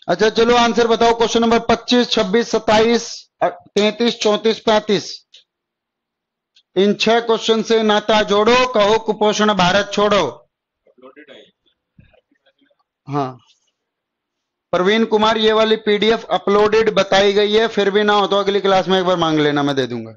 अच्छा चलो आंसर बताओ क्वेश्चन नंबर 25, 26, 27, 33, 34, 35 इन छह क्वेश्चन से नाता जोड़ो कहो कुपोषण भारत छोड़ो। हाँ। प्रवीण कुमार, ये वाली पीडीएफ अपलोडेड बताई गई है, फिर भी ना हो तो अगली क्लास में एक बार मांग लेना, मैं दे दूँगा।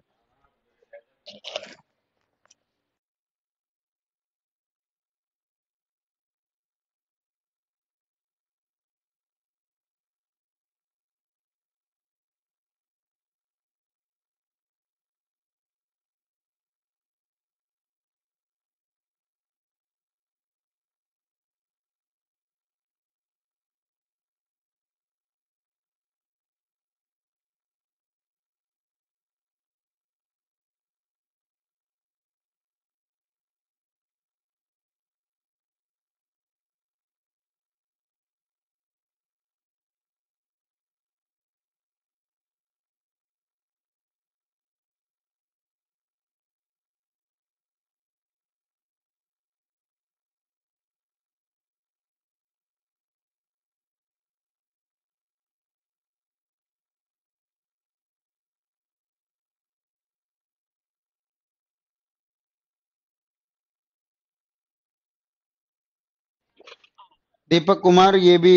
दीपक कुमार ये भी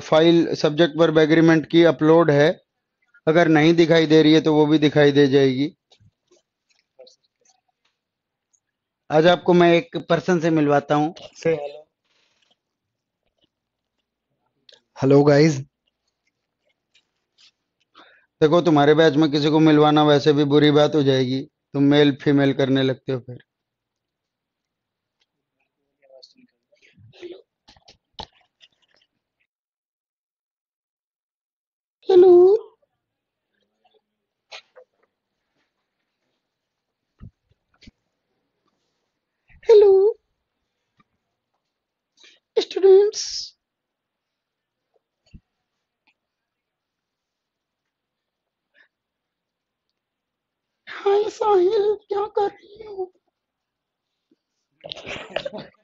फ़ाइल सब्जेक्ट वर्ब एग्रीमेंट की अपलोड है। अगर नहीं दिखाई दे रही है तो वो भी दिखाई दे जाएगी। आज आपको मैं एक पर्सन से मिलवाता हूँ। हेलो हेलो गाइस देखो तुम्हारे बैच में किसी को मिलवाना वैसे भी बुरी बात हो जाएगी। तुम मेल फीमेल करने लगते हो फिर। Hello hello students hi Sahil क्या कर रही हो?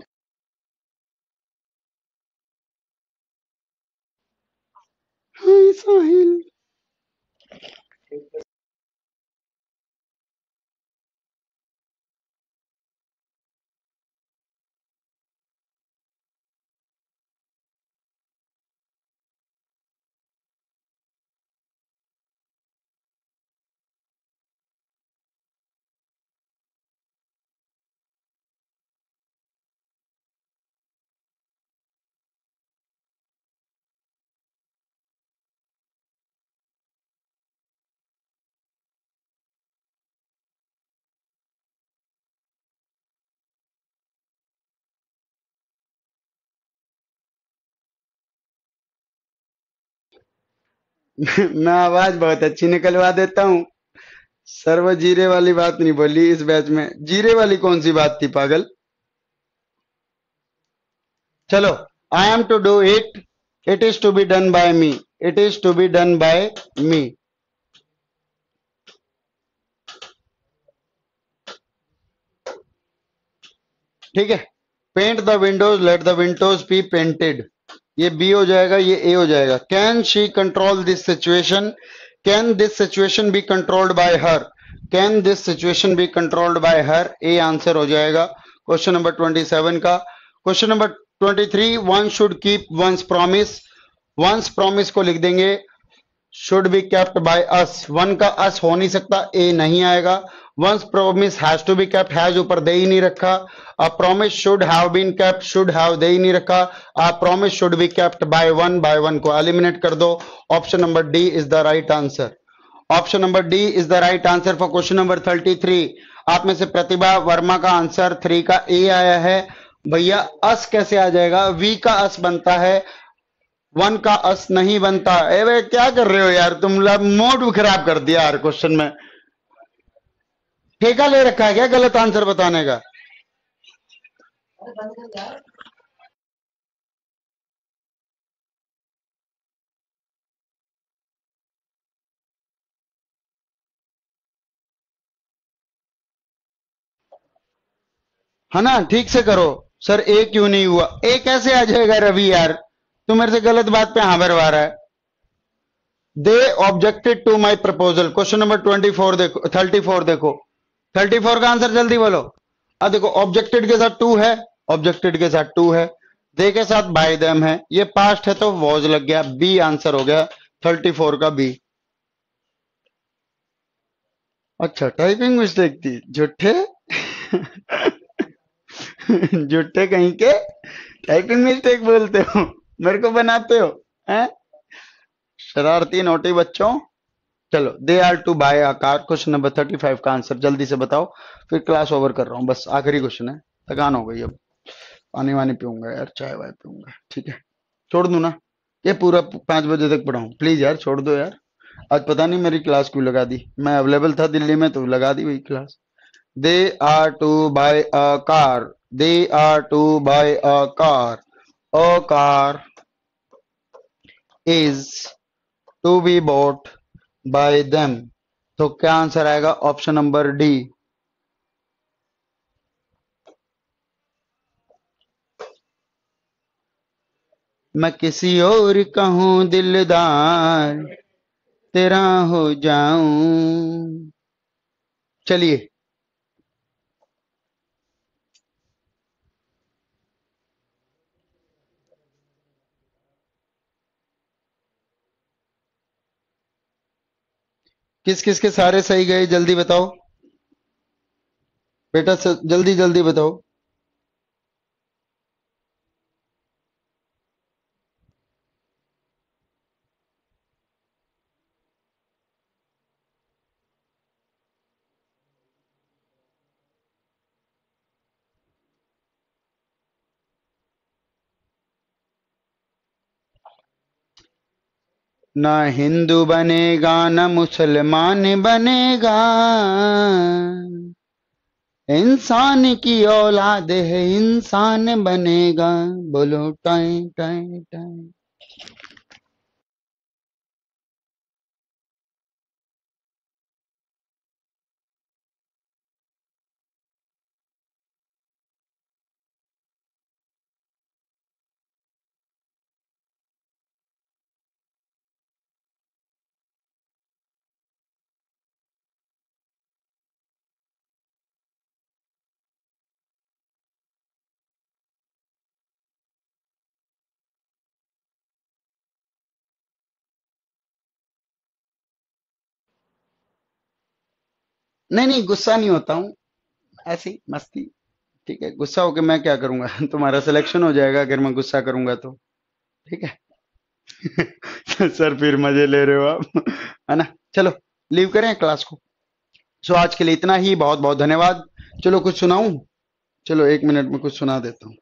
हाय साहिल मैं आवाज़ बहुत अच्छी निकलवा देता हूँ। सर वो जीरे वाली बात नहीं बोली इस बैच में। जीरे वाली कौन सी बात थी, पागल? चलो I am to do it it is to be done by me it is to be done by me ठीक है? Paint the windows let the windows be painted ये बी हो जाएगा, ये ए हो जाएगा. Can she control this situation can this situation be controlled by her can this situation be controlled by her A answer हो जाएगा. क्वेश्चन नंबर ट्वेंटी सेवन का. Question number twenty three one should keep one's promise one's promise को लिख देंगे. Should be kept by us one का अस हो नहीं सकता ए नहीं आएगा. One's promise has to be kept has ऊपर दे ही नहीं रखा a promise should have been kept should have दे ही नहीं रखा a promise should be kept by one by one को एलिमिनेट कर दो option number D is the right answer option number D is the right answer for question number thirty three आप में से प्रतिभा वर्मा का आंसर थ्री का ए आया है। भैया, अस कैसे आ जाएगा? वी का अस बनता है। वन का अस नहीं बनता। ए क्या कर रहे हो यार? तुम मोड खराब कर दिया यार क्वेश्चन में। ठेका ले रखा है क्या? गलत आंसर बताने का। है ना? ठीक से करो। सर, ए क्यों नहीं हुआ? ए कैसे आ जाएगा रवि यार? तू मेरे से गलत बात पे हाँ भरवा रहा है। They objected to my proposal question number twenty four देखो थर्टी फोर देखो। थर्टी फोर का आंसर जल्दी बोलो। अब देखो ऑब्जेक्टेड के साथ टू है ऑब्जेक्टेड के साथ टू है। दे के साथ बाय देम है। ये पास्ट है तो वॉज़ लग गया बी आंसर हो गया थर्टी फोर का बी अच्छा टाइपिंग मिस्टेक थी। झूठे? झूठे कहीं के? टाइपिंग मिस्टेक बोलते हो। मेरे को बनाते हो, हैं? शरारती नोटी बच्चों। चलो they are to buy a car question number thirty five का आंसर जल्दी से बताओ। फिर क्लास ओवर कर रहा हूँ, बस आखिरी क्वेश्चन है। थकान हो गई अब। पानी वानी पीऊँगा यार, चाय वाय पीऊँगा। ठीक है। छोड़ दू ना? ये पूरा पाँच बजे तक पढ़ाऊं। प्लीज़ यार, छोड़ दो यार। आज पता नहीं मेरी क्लास क्यों लगा दी। मैं अवेलेबल था दिल्ली में तो लगा दी वही class they are to buy a car they are to buy a car a car is to be bought by them तो क्या आंसर आएगा? ऑप्शन नंबर डी मैं किसी और कहूँ दिलदार, तेरा हो जाऊँ। चलिए। किस किस के सारे सही गए जल्दी बताओ। बेटा जल्दी जल्दी बताओ। ना हिंदू बनेगा, ना मुसलमान बनेगा। इंसान की औलाद है, इंसान बनेगा। बोलो टाइम टाइम टाइम। नहीं नहीं, गुस्सा नहीं होता हूँ। ऐसी, मस्ती। ठीक है, गुस्सा होके मैं क्या करूँगा? तुम्हारा सिलेक्शन हो जाएगा, अगर मैं गुस्सा करूँगा तो। ठीक है? सर, फिर मज़े ले रहे हो आप। है ना? चलो लीव करें क्लास को। सो आज के लिए इतना ही। बहुत बहुत धन्यवाद। चलो, कुछ सुनाऊं? चलो, एक मिनट में कुछ सुना देता हूँ।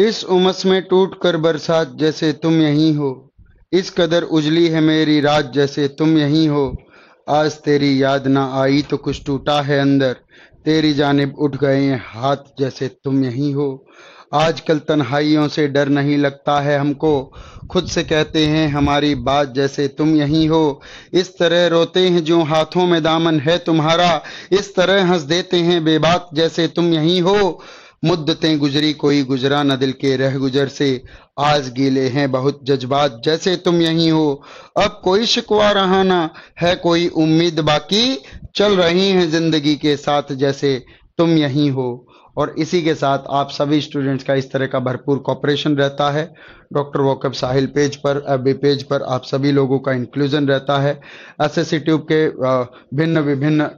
इस उमस में टूट कर बरसात जैसे तुम यहीं हो। इस कदर उजली है मेरी रात जैसे तुम यहीं हो। आज तेरी याद ना आई तो कुछ टूटा है अंदर। तेरी जानब उठ गए हैं हाथ जैसे तुम यहीं हो। आजकल तन्हाइयों से डर नहीं लगता है हमको। खुद से कहते हैं हमारी बात जैसे तुम यहीं हो। इस तरह रोते हैं जो हाथों में दामन है तुम्हारा। इस तरह हंस देते हैं बेबात जैसे तुम यहीं हो। मुद्दतें गुजरी, कोई गुजरा न दिल के रह गुजर से। आज गीले हैं बहुत जज्बात, जैसे तुम यहीं हो। अब कोई शिकवा रहा ना, है कोई उम्मीद बाकी? चल रही है ज़िंदगी के साथ जैसे तुम यहीं हो। और इसी के साथ आप सभी स्टूडेंट्स का इस तरह का भरपूर कॉपरेशन रहता है। डॉक्टर वोकब साहिल पेज पर, एफ़ पेज पर आप सभी लोगों का इंक्लूजन रहता है। एस ट्यूब के भिन्न विभिन्न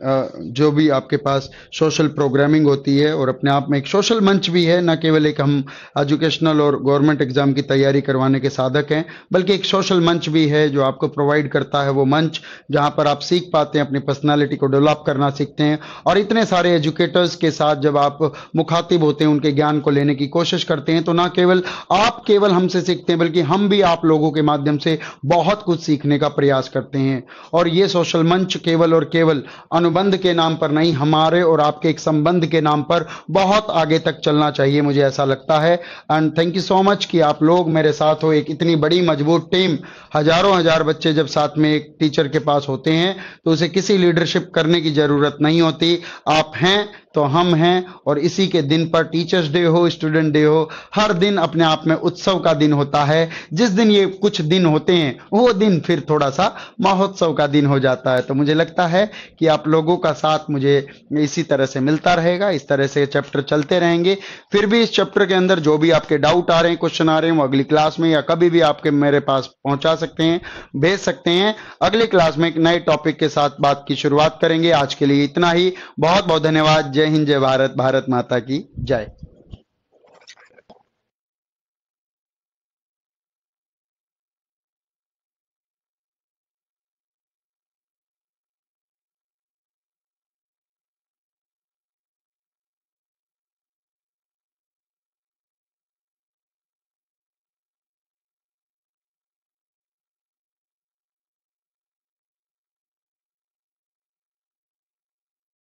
जो भी आपके पास सोशल प्रोग्रामिंग होती है और अपने आप में एक सोशल मंच भी है, न केवल एक हम एजुकेशनल और गवर्नमेंट एग्ज़ाम की तैयारी करवाने के साधक हैं, बल्कि एक सोशल मंच भी है जो आपको प्रोवाइड करता है वो मंच, जहाँ पर आप सीख पाते हैं, अपनी पर्सनैलिटी को डेवलप करना सीखते हैं। और इतने सारे एजुकेटर्स के साथ जब आप मुखातिब होते हैं, उनके ज्ञान को लेने की कोशिश करते हैं तो ना केवल आप केवल हमसे सीखते हैं, बल्कि हम भी आप लोगों के माध्यम से बहुत कुछ सीखने का प्रयास करते हैं। और ये सोशल मंच केवल और केवल अनुबंध के नाम पर नहीं, हमारे और आपके एक संबंध के नाम पर बहुत आगे तक चलना चाहिए, मुझे ऐसा लगता है। And thank you so much कि आप लोग मेरे साथ हो, एक इतनी बड़ी मज़बूत टीम। हज़ारों हज़ार बच्चे जब साथ में एक टीचर के पास होते हैं तो उसे किसी लीडरशिप करने की ज़रूरत नहीं होती। आप हैं तो हम हैं और इसी के दिन पर टीचर्स डे हो स्टूडेंट डे हो, हर दिन अपने आप में उत्सव का दिन होता है। जिस दिन ये कुछ दिन होते हैं, वो दिन फिर थोड़ा सा महोत्सव का दिन हो जाता है। तो मुझे लगता है कि आप लोगों का साथ मुझे इसी तरह से मिलता रहेगा, इस तरह से चैप्टर चलते रहेंगे। फिर भी इस चैप्टर के अंदर जो भी आपके डाउट आ रहे हैं क्वेश्चन आ रहे हैं, वो अगली क्लास में या कभी भी आपके मेरे पास पहुँचा सकते हैं, भेज सकते हैं। अगली क्लास में एक नए टॉपिक के साथ बात की शुरुआत करेंगे। आज के लिए इतना ही। बहुत बहुत धन्यवाद जय हिंद जय भारत भारत माता की जय।